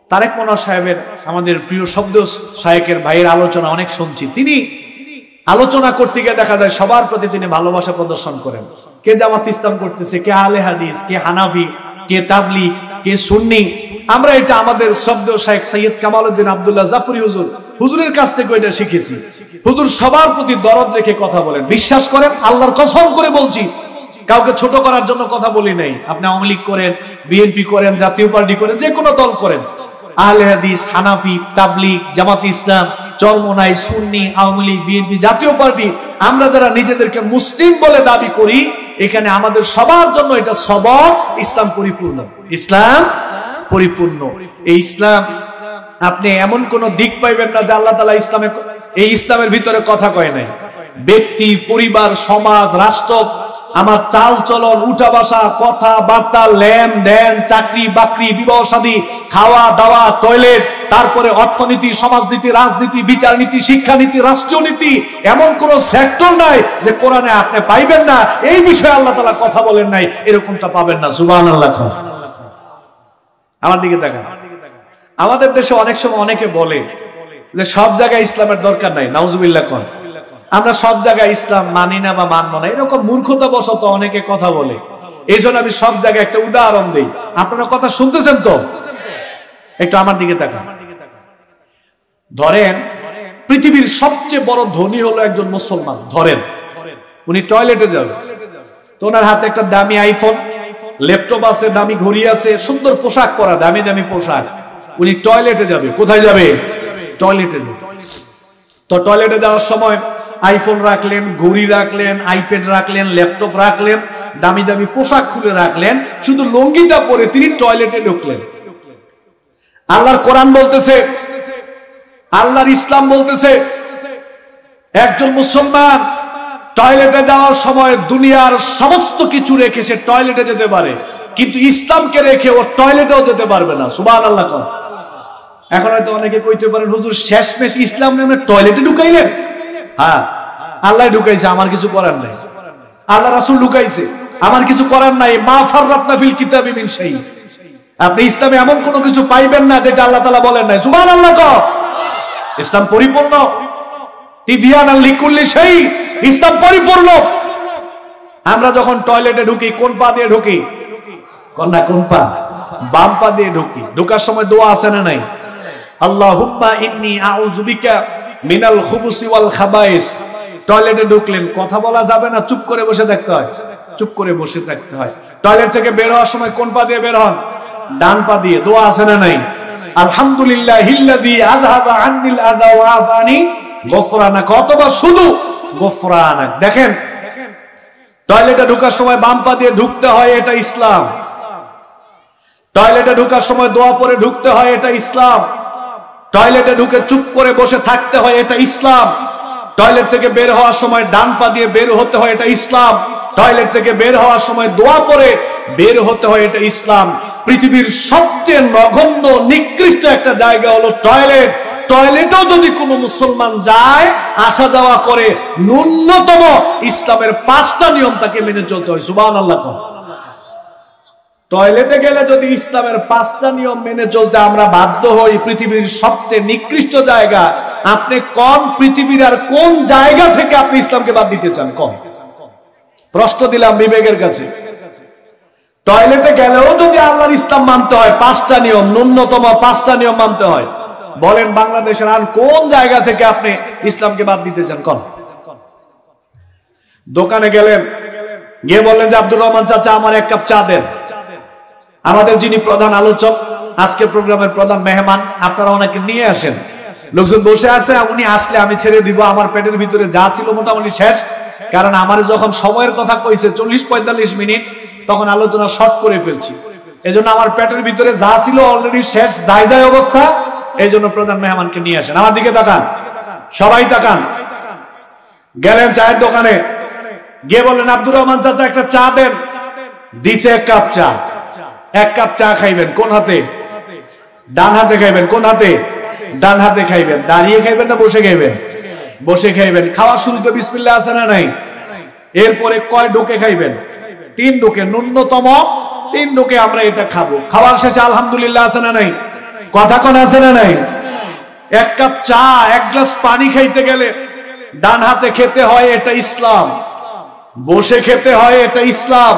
তারেক মনোয়ার সাহেবের আমাদের প্রিয় শব্দ সাহেকের ভাইয়ের আলোচনা, অনেক শুনছি। তিনি আলোচনা করতে গিয়ে দেখা যায় সবার প্রতি তিনি ভালোবাসা প্রদর্শন করেন। কে জামাত ইসলাম করতেছে, কে আলে হাদিস, কে হানাফি, কে তাবলি কে সুন্নি? আমরা এটা আমাদের শব্দ শেখ সৈয়দ কামাল উদ্দিন আবদুল্লাহ জাফরি হুজুর। হুজুরের কাছ থেকে এটা শিখেছি। হুজুর সবার প্রতি দরদ রেখে কথা বলেন। বিশ্বাস করেন, আল্লাহর কসম করে বলছি। কাউকে ছোট করার জন্য কথা বলি নাই। আপনি আওয়ামী লীগ করেন, বিএনপি করেন, জাতীয় পার্টি করেন, যে কোনো দল করেন। আহলে হাদিস, হানাফি, তাবলিগ, জামাত ইসলাম চরমনাই সুন্নি, আওয়ামী লীগ, বিএনপি জাতীয় পার্টি, আমরা যারা নিজেদেরকে মুসলিম বলে দাবি করি, এখানে আমাদের সবার জন্য এটা সবক ইসলাম পরিপূর্ণ। ইসলাম পরিপূর্ণ। এই ইসলাম, আপনি এমন কোন দিক পাইবেন না যে আল্লাহ তালা ইসলামে এই ইসলামের ভিতরে কথা কয় নাই। ব্যক্তি, পরিবার, সমাজ, রাষ্ট্র আমার চাল চলন, উঠা বসা, কথা, বার্তা, লেন দেন, চাকরি, বাকরি, বিবাহ সাদী, খাওয়া, দাওয়া টয়লেট তারপরে অর্থনীতি, সমাজনীতি, রাজনীতি, বিচার নীতি শিক্ষানীতি রাষ্ট্রীয় নীতি, এমন কোন সেক্টর নাই যে কোরআনে আপনি পাইবেন না। এই বিষয়ে আল্লাহ তালা কথা বলেন নাই, এরকমটা পাবেন না। সুবান আল্লাহ আমার দিকে দেখেন আমাদের দেশে অনেক সময় অনেকে বলে যে সব জায়গায় ইসলামের দরকার নাই। নাউজুবিল্লাহ কন আমরা সব জায়গায় ইসলাম মানি না বা মানবো না। এরকম মূর্খতা বশত অনেকে কথা বলে। এই জন্য আমি সব জায়গায় একটা উদাহরণ দিই। আপনারা কথা শুনতেছেন তো? একটু আমার দিকে তাকান। ধরেন, পৃথিবীর সবচেয়ে বড় ধনী হলো একজন মুসলমান। ধরেন, উনি টয়লেটে যাবে। তো ওনার হাতে একটা দামি আইফোন, ল্যাপটপ আছে, দামি ঘড়ি আছে, সুন্দর পোশাক পরা, দামি দামি পোশাক। উনি টয়লেটে যাবে। কোথায় যাবে? টয়লেটে যাবে। তো টয়লেটে যাওয়ার সময় আইফোন রাখলেন, ঘড়ি রাখলেন, আইপ্যাড রাখলেন, ল্যাপটপ রাখলেন, দামি দামি পোশাক খুলে রাখলেন, শুধু লঙ্গিটা পরে তিনি টয়লেটে ঢুকলেন। আল্লাহর কোরআন বলতেছে, আল্লাহর ইসলাম বলতেছে, একজন মুসলমান টয়লেটে যাওয়ার সময় দুনিয়ার সমস্ত কিছু রেখে সে টয়লেটে যেতে পারে, কিন্তু ইসলামকে রেখে ও টয়লেটেও যেতে পারবে না সুবাহ আল্লাহ এখন হয়তো অনেকে কইতে পারেন, হুজুর শেষমেশ ইসলাম নামে টয়লেটে ঢুকাইলেন। হ্যাঁ। আল্লাহ ঢুকাইছে, আমার কিছু করার নাই। আল্লাহ রাসুল ঢুকাইছে, আমার কিছু করার নাই। মা ফাররাতনা ফিল কিতাবি মিন শাই। আপনি ইসলামে এমন কোনো কিছু পাইবেন না যেটা আল্লাহ তাআলা বলেন নাই। সুবহানাল্লাহ কও ইসলাম পরিপূর্ণ। আর লিকুল্লি সেই ইসলাম পরিপূর্ণ। আমরা যখন টয়লেটে ঢুকি, কোন পা দিয়ে ঢুকি? কন্যা, কোন পা? বাম পা দিয়ে ঢুকি। ঢুকার সময় দোয়া আছে না নাই? আল্লাহুম্মা ইন্নী আউযু বিকা মিনাল খুবুসি ওয়াল খাবাইস। টয়লেটে ঢুকলেন। কথা বলা যাবে না, চুপ করে বসে থাকতে হয়। চুপ করে বসে থাকতে হয়। টয়লেট থেকে বের হওয়ার সময় কোন পা দিয়ে বের হন? ডান পা দিয়ে। দোয়া আছে না নাই? আলহামদুলিল্লাহ, হিল্লাযী আযহাবা আন্নিল আযা ওয়া আফানি গফরানাক। অথবা শুধু গফরানাক। দেখেন, টয়লেটে ঢোকার সময় বাম পা দিয়ে ঢুকতে হয় এটা ইসলাম। টয়লেটে ঢোকার সময় দোয়া পরে ঢুকতে হয় এটা ইসলাম। টয়লেটে ঢুকে চুপ করে বসে থাকতে হয়, এটা ইসলাম। টয়লেট থেকে বের হওয়ার সময় ডান পা দিয়ে বের হতে হয়, এটা ইসলাম। টয়লেট থেকে বের হওয়ার সময় দোয়া পরে বের হতে হয়, এটা ইসলাম। পৃথিবীর সবচেয়ে নগণ্য, নিকৃষ্ট একটা জায়গা হলো টয়লেট। টয়লেটেও যদি কোনো মুসলমান যায়, আসা যাওয়া করে, ন্যূনতম ইসলামের পাঁচটা নিয়ম তাকে মেনে চলতে হয় সুবাহ আল্লাহ টয়লেটে গেলে যদি ইসলামের পাঁচটা নিয়ম মেনে চলতে আমরা বাধ্য হই, পৃথিবীর সবচেয়ে নিকৃষ্ট জায়গা, আপনি কোন পৃথিবীর আর কোন জায়গা থেকে আপনি ইসলামকে বাদ দিতে চান? কম প্রশ্ন দিলাম বিবেকের কাছে। টয়লেটে গেলেও যদি আল্লাহর ইসলাম মানতে হয়, পাঁচটা নিয়ম, ন্যূনতম পাঁচটা নিয়ম মানতে হয়, বলেন বাংলাদেশের আর কোন জায়গা থেকে আপনি ইসলামকে বাদ দিতে চান? কন? দোকানে গেলেন, গিয়ে বললেন যে, আব্দুর রহমান চাচা, আমার এক কাপ চা দেন। আমাদের যিনি প্রধান আলোচক, আজকে প্রোগ্রামের প্রধান মেহমান, আপনারা ওনাকে নিয়ে আসেন। লোকজন বসে আছে, উনি আসলে আমি ছেড়ে দিব, আমার পেটের ভিতরে যা ছিল মোটামুটি শেষ। কারণ আমার যখন সময়ের কথা কইছে, চল্লিশ পঁয়তাল্লিশ মিনিট, তখন আলোচনা শর্ট করে ফেলছি। এই জন্য আমার পেটের ভিতরে যা ছিল অলরেডি শেষ, যাই যাই অবস্থা এই জন্য প্রধান মেহমানকে নিয়ে আসেন। আমার দিকে তাকান। সবাই তাকান। গেলেন চায়ের দোকানে। গিয়ে বললেন, আব্দুর রহমান চাচা, একটা চা দেন। দিছে এক কাপ চা। এক কাপ চা খাইবেন, কোন হাতে? ডান হাতে খাইবেন, কোন হাতে? ডান হাতে খাইবেন। দাঁড়িয়ে খাইবেন না বসে খাইবেন? বসে খাইবেন। খাওয়ার শুরুতে বিসমিল্লা আছে না নাই? এরপরে কয় ডোকে খাইবেন? তিন ডোকে ন্যূনতম তিন ডোকে আমরা এটা খাব। খাওয়ার শেষে আলহামদুলিল্লাহ আছে না নাই? কথা কোন আছে না নাই? এক কাপ চা, এক গ্লাস পানি খাইতে গেলে ডান হাতে খেতে হয় এটা ইসলাম। বসে খেতে হয় এটা ইসলাম।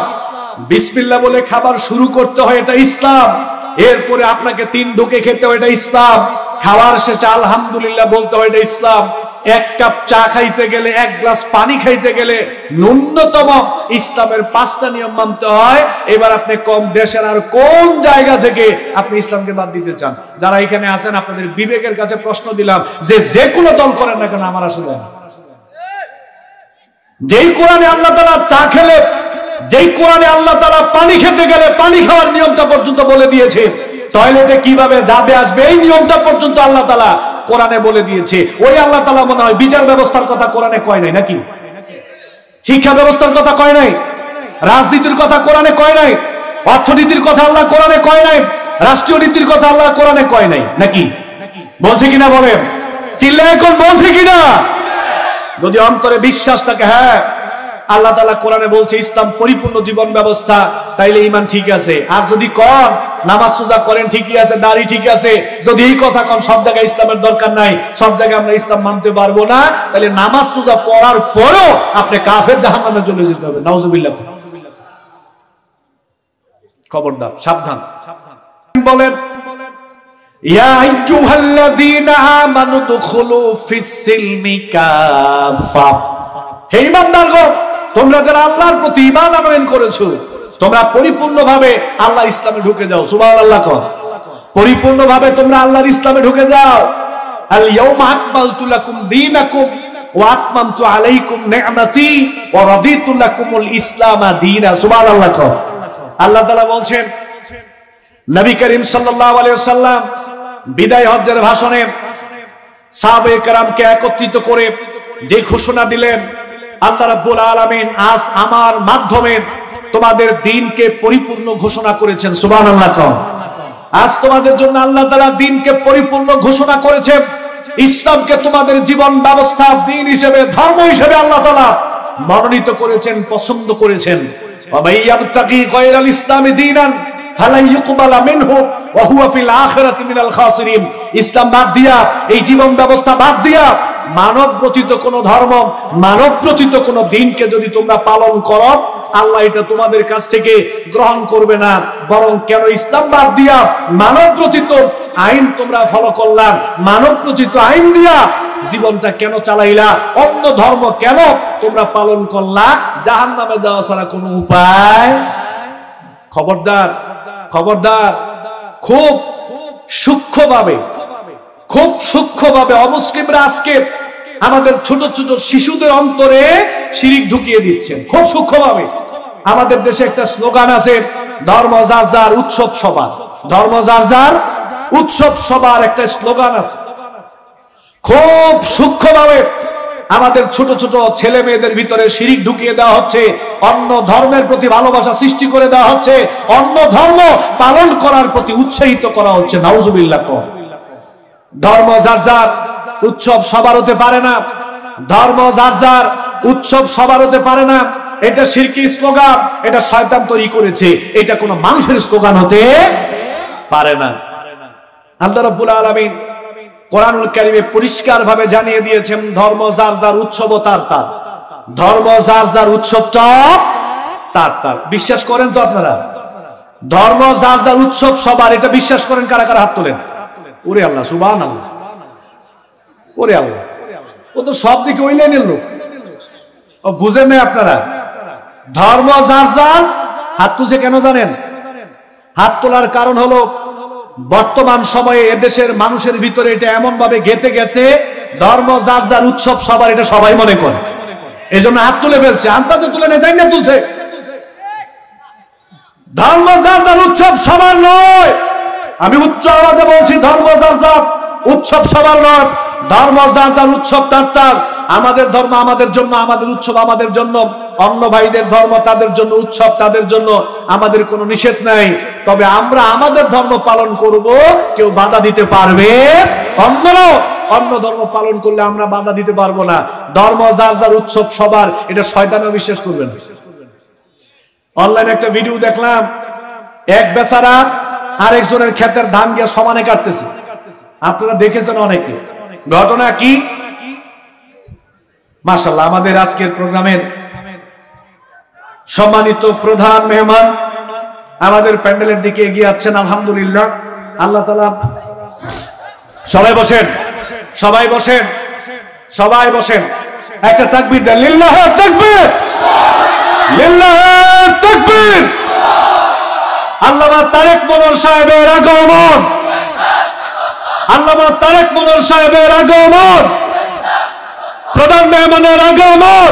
বিসমিল্লা বলে খাবার শুরু করতে হয় এটা ইসলাম। এরপরে আপনাকে তিন ঢুকে খেতে হয় এটা ইসলাম। খাওয়ার শেষে আলহামদুলিল্লাহ বলতে হয় এটা ইসলাম। এক কাপ চা খাইতে গেলে, এক গ্লাস পানি খাইতে গেলে ন্যূনতম ইসলামের পাঁচটা নিয়ম মানতে হয়। এবার আপনি কম দেশের আর কোন জায়গা থেকে আপনি ইসলামকে বাদ দিতে চান? যারা এখানে আছেন, আপনাদের বিবেকের কাছে প্রশ্ন দিলাম যে যে কোনো দল করেন না কেন, আমার আসলে না। যেই কোরআনে আল্লাহ তালা চা খেলে, যেই কোরআনে আল্লাহ তালা পানি খেতে গেলে পানি খাওয়ার নিয়মটা পর্যন্ত বলে দিয়েছে। টয়লেটে কীভাবে যাবে আসবে, এই নিয়মটা পর্যন্ত আল্লাহ তালা কোরআনে বলে দিয়েছে। ওই আল্লাহ তালা মনে হয় বিচার ব্যবস্থার কথা কোরআনে কয় নাই নাকি? শিক্ষা ব্যবস্থার কথা কয় নাই? রাজনীতির কথা কোরআনে কয় নাই? অর্থনীতির কথা আল্লাহ কোরআনে কয় নাই? রাষ্ট্রীয় নীতির কথা আল্লাহ কোরআনে কয় নাই নাকি? বলছে কিনা বলেন? চিল্লা এখন বলছে কিনা? যদি অন্তরে বিশ্বাস থাকে হ্যাঁ আল্লাহ তালা কোরআনে বলছে, ইসলাম পরিপূর্ণ জীবন ব্যবস্থা, তাইলে ইমান ঠিক আছে। আর যদি কন, নামাজ সুজা করেন, ঠিকই আছে, দাড়ি ঠিক আছে, যদি এই কথা কন, সব জায়গায় ইসলামের দরকার নাই, সব জায়গায় আমরা ইসলাম মানতে পারব না তাহলে নামাজ সুজা পড়ার পরেও আপনি কাফের জাহান নামে চলে যেতে হবে। নাউজুবিল্লাহ। খবরদার, সাবধান। বলেন তোমরা যারা আল্লাহর প্রতি ঈমান আনয়ন করেছ, তোমরা পরিপূর্ণভাবে আল্লাহ ইসলামে ঢুকে যাও, সুবহানাল্লাহ কর পরিপূর্ণভাবে তোমরা আল্লাহর ইসলামে ঢুকে যাও। ইসলামা আল্লাহ বলছেন, নবী করিম সাল্লাম বিদায় হজ্জের ভাষণে সাহাবে কেরামকে একত্রিত করে যে ঘোষণা দিলেন, আল্লাহ রাব্বুল আলামিন আজ আমার মাধ্যমে তোমাদের দিনকে পরিপূর্ণ ঘোষণা করেছেন। সুবহানাল্লাহ আজ তোমাদের জন্য আল্লাহ তাআলা দিনকে পরিপূর্ণ ঘোষণা করেছে ইসলামকে তোমাদের জীবন ব্যবস্থা, দিন হিসেবে, ধর্ম হিসেবে আল্লাহ তাআলা মনোনীত করেছেন, পছন্দ করেছেন। ইসলামি দীনান ইসলাম বাদ দিয়া, এই জীবন ব্যবস্থা বাদ দিয়া মানব রচিত কোন ধর্ম মানব রচিত কোন দিনকে যদি তোমরা পালন করো, আল্লাহ এটা তোমাদের কাছ থেকে গ্রহণ করবে না। বরং কেন ইসলাম বাদ দিয়া মানব রচিত আইন তোমরা ফলো করলাম মানব রচিত আইন দিয়া জীবনটা কেন চালাইলা, অন্য ধর্ম কেন তোমরা পালন করলা জাহান নামে যাওয়া ছাড়া কোনো উপায় খবরদার খবরদার, খুব সূক্ষ্মভাবে খুব সূক্ষ্মভাবে অমুসলিমরা আজকে আমাদের ছোট ছোট শিশুদের অন্তরে শিরিক ঢুকিয়ে দিচ্ছেন। খুব সূক্ষ্মভাবে। আমাদের দেশে একটা স্লোগান আছে, ধর্ম যার যার উৎসব সভা ধর্ম যার যার উৎসব সবার একটা স্লোগান আছে। খুব সূক্ষ্মভাবে আমাদের ছোট ছোট ছেলে মেয়েদের ভিতরে শিরিক ঢুকিয়ে দেওয়া হচ্ছে। অন্য ধর্মের প্রতি ভালোবাসা সৃষ্টি করে দেওয়া হচ্ছে। অন্য ধর্ম পালন করার প্রতি উৎসাহিত করা হচ্ছে। নাউজুবিল্লাহ কর। ধর্ম যার যার উৎসব সবার হতে পারে না। ধর্ম যার যার উৎসব সবার হতে পারে না। এটা শিরকি স্লোগান, এটা শয়তান তৈরি করেছে। এটা কোনো মানুষের স্লোগান হতে পারে না। আল্লাহ রাব্বুল আলামিন কোরআনুল কারিমে পরিষ্কার ভাবে জানিয়ে দিয়েছেন, ধর্ম যার যার উৎসব তার তার। ধর্ম যার যার উৎসবটা তার তার। বিশ্বাস করেন তো আপনারা? ধর্ম যার যার উৎসব সবার, এটা বিশ্বাস করেন কারা কারা হাত তোলেন? ওরে আল্লাহ সুবান আল্লাহ ওরে আল্লাহ। ও তো সব দিকে ওই লাইনের লোক। ও বুঝেন নাই আপনারা? ধর্ম যার যার, হাত তুলছে কেন জানেন? হাত তোলার কারণ হলো বর্তমান সময়ে এদেশের মানুষের ভিতরে এটা এমন ভাবে গেতে গেছে, ধর্ম যার যার উৎসব সবার এটা সবাই মনে করে। এই জন্য হাত তুলে ফেলছে আন্তাজে তুলে নেই তাই না তুলছে। ধর্ম যার যার উৎসব সবার নয়। আমি উচ্চ আওয়াজে বলছি, ধর্ম যার যার উৎসব সবার নয়। ধর্ম যার যার উৎসব তার তার। আমাদের ধর্ম আমাদের জন্য, আমাদের উৎসব আমাদের জন্য। অন্য ভাইদের ধর্ম তাদের জন্য, উৎসব তাদের জন্য আমাদের কোনো নিষেধ নাই। তবে আমরা আমাদের ধর্ম পালন করব, কেউ বাধা দিতে পারবে? অন্যরাও অন্য ধর্ম পালন করলে আমরা বাধা দিতে পারব না। ধর্ম যার যার উৎসব সবার, এটা শয়তানও বিশ্বাস করবে না। অনলাইনে একটা ভিডিও দেখলাম, এক বেচারা আরেকজনের ক্ষেতের ধান গিয়ে সমানে কাটতেছে। আপনারা দেখেছেন অনেকে। ঘটনা কি? মাশাল্লাহ আমাদের আজকের প্রোগ্রামের সম্মানিত প্রধান মেহমান, আমাদের প্যান্ডেলের দিকে এগিয়ে যাচ্ছেন আলহামদুলিল্লাহ। আল্লাহ তালা সবাই বসেন সবাই বসেন সবাই বসেন। একটা তাকবির দেন, লিল্লাহ তাকবীর! লিল্লাহ তাকবীর! আল্লামা তারেক মনোর সাহেবের আগমন! আল্লামা তারেক মনোর সাহেবের আগমন! প্রধান মেহমানের আগমন!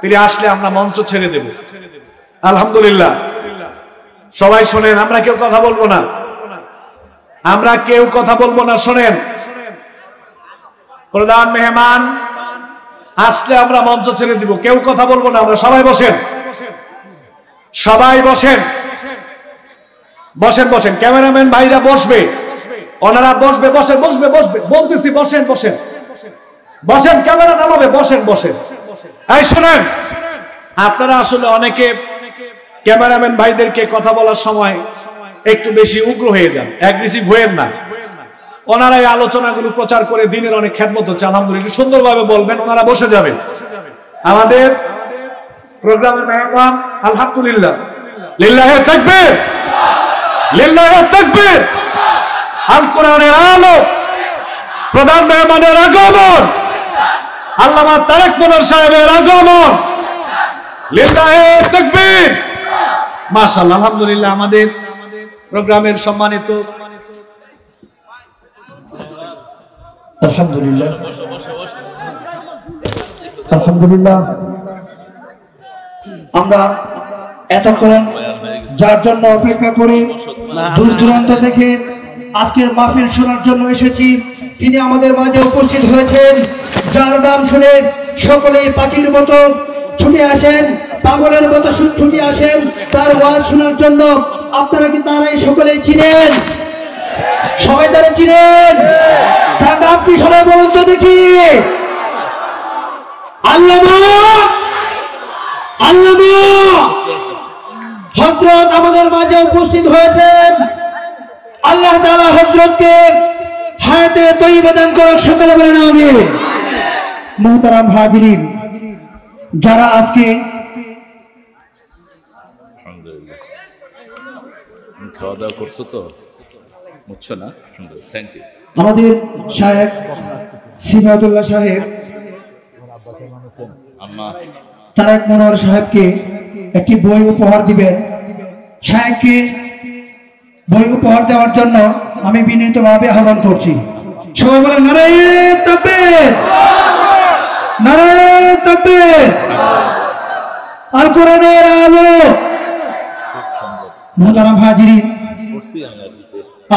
তিনি আসলে আমরা মঞ্চ ছেড়ে দেব। আলহামদুলিল্লাহ। সবাই শোনেন, আমরা কেউ কথা বলব না। আমরা কেউ কথা বলব না, শোনেন। প্রধান মেহমান, আসলে আমরা মঞ্চ ছেড়ে দিব। কেউ কথা বলব না, আমরা সবাই বসেন। সবাই বসেন। বসেন বসেন। ক্যামেরাম্যান ভাইরা বসবে। ওনারা বসবে বসে বসবে বসবে। বলতেছি, বসেন বসেন। বসেন, ক্যামেরা নামাবে, বসেন বসেন। শোনেন, আপনারা আসলে অনেকে ক্যামেরাম্যান ভাইদেরকে কথা বলার সময় একটু বেশি উগ্র হয়ে যান অ্যাগ্রেসিভ হয়েন না। ওনারা এই আলোচনাগুলো প্রচার করে দিনের অনেক খ্যাতমত হচ্ছে, আলহামদুলিল্লাহ। সুন্দরভাবে বলবেন, ওনারা বসে যাবে। আমাদের প্রোগ্রামের মেহমান, আলহামদুলিল্লাহ। লিল্লাহে তাকবীর! লিল্লাহে তাকবীর! আল কোরআনের আলো! প্রধান মেহমানের আগমন! আল্লামা তারেক মনোর সাহেবের আগমন। তাকবীর। মাশাআল্লাহ, আলহামদুলিল্লাহ আমাদের প্রোগ্রামের সম্মানিত আলহামদুলিল্লাহ। আলহামদুলিল্লাহ। আমরা এতক্ষণ যার জন্য অপেক্ষা করি দূর দূরান্ত থেকে আজকের মাহফিল শোনার জন্য এসেছি। তিনি আমাদের মাঝে উপস্থিত হয়েছেন। যার নাম শুনে সকলেই পাখির মতো ছুটে আসেন, পাগলের মতো ছুটে আসেন। তার ওয়াজ শোনার জন্য আপনারা কি তারাই সকলেই চিনেন? সবাই তারা চিনেন? কি সবাই বলুন তো দেখি। আমাদের মাঝে উপস্থিত হয়েছেন। আল্লাহ তাআলা হজরতকে হায়াতে তৈবা দান করুক সকলে বলেন আমি মোহতারাম হাজিরিন যারা আজকে খাওয়া দাওয়া করছ তো? বুঝছ না? থ্যাংক ইউ আমাদের সাহেব সিফাতুল্লাহ সাহেব আম্মা। তারেক মনোহর সাহেবকে একটি বই উপহার দিবেন। সাহেবকে বই উপহার দেওয়ার জন্য আমি বিনীতভাবে আহ্বান করছি। সবাই বলে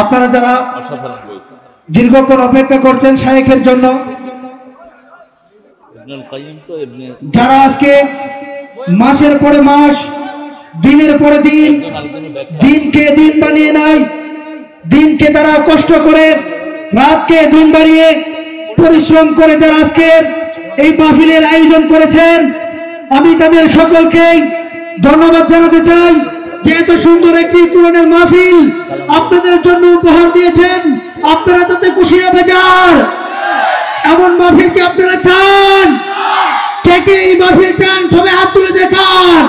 আপনারা যারা দীর্ঘক্ষণ অপেক্ষা করছেন শায়েখের জন্য, যারা আজকে মাসের পরে মাস, দিনের পরে দিন, দিনকে দিন বানিয়ে নাই দিনকে তারা কষ্ট করে, রাতকে দিন বাড়িয়ে পরিশ্রম করে যারা আজকে এই মাহফিলের আয়োজন করেছেন, আমি তাদের সকলকেই ধন্যবাদ জানাতে চাই। যে এত সুন্দর একটি কোরআনের মাহফিল আপনাদের জন্য উপহার দিয়েছেন, আপনারা তাতে খুশি হবে যার এমন মাহফিল কি আপনারা চান? কে কে এই মাহফিল চান? সবাই হাত তুলে দেখান।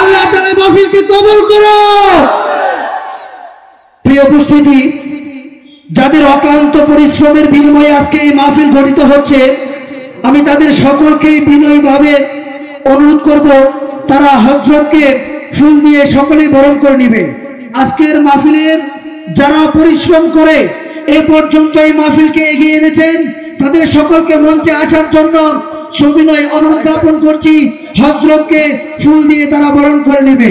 আল্লাহ তাআলা মাহফিলকে কবুল করো প্রিয় উপস্থিতি, যাদের অক্লান্ত পরিশ্রমের বিনিময়ে আজকে এই মাহফিল গঠিত হচ্ছে, আমি তাদের সকলকেই বিনয়ীভাবে অনুরোধ করব, তারা হজরতকে ফুল দিয়ে সকলেই বরণ করে নিবে। আজকের মাহফিলের যারা পরিশ্রম করে, এ পর্যন্ত এই মাহফিলকে এগিয়ে এনেছেন, তাদের সকলকে মঞ্চে আসার জন্য সবিনয় অনুরোধ জ্ঞাপন করছি হজরতকে ফুল দিয়ে তারা বরণ করে নেবে।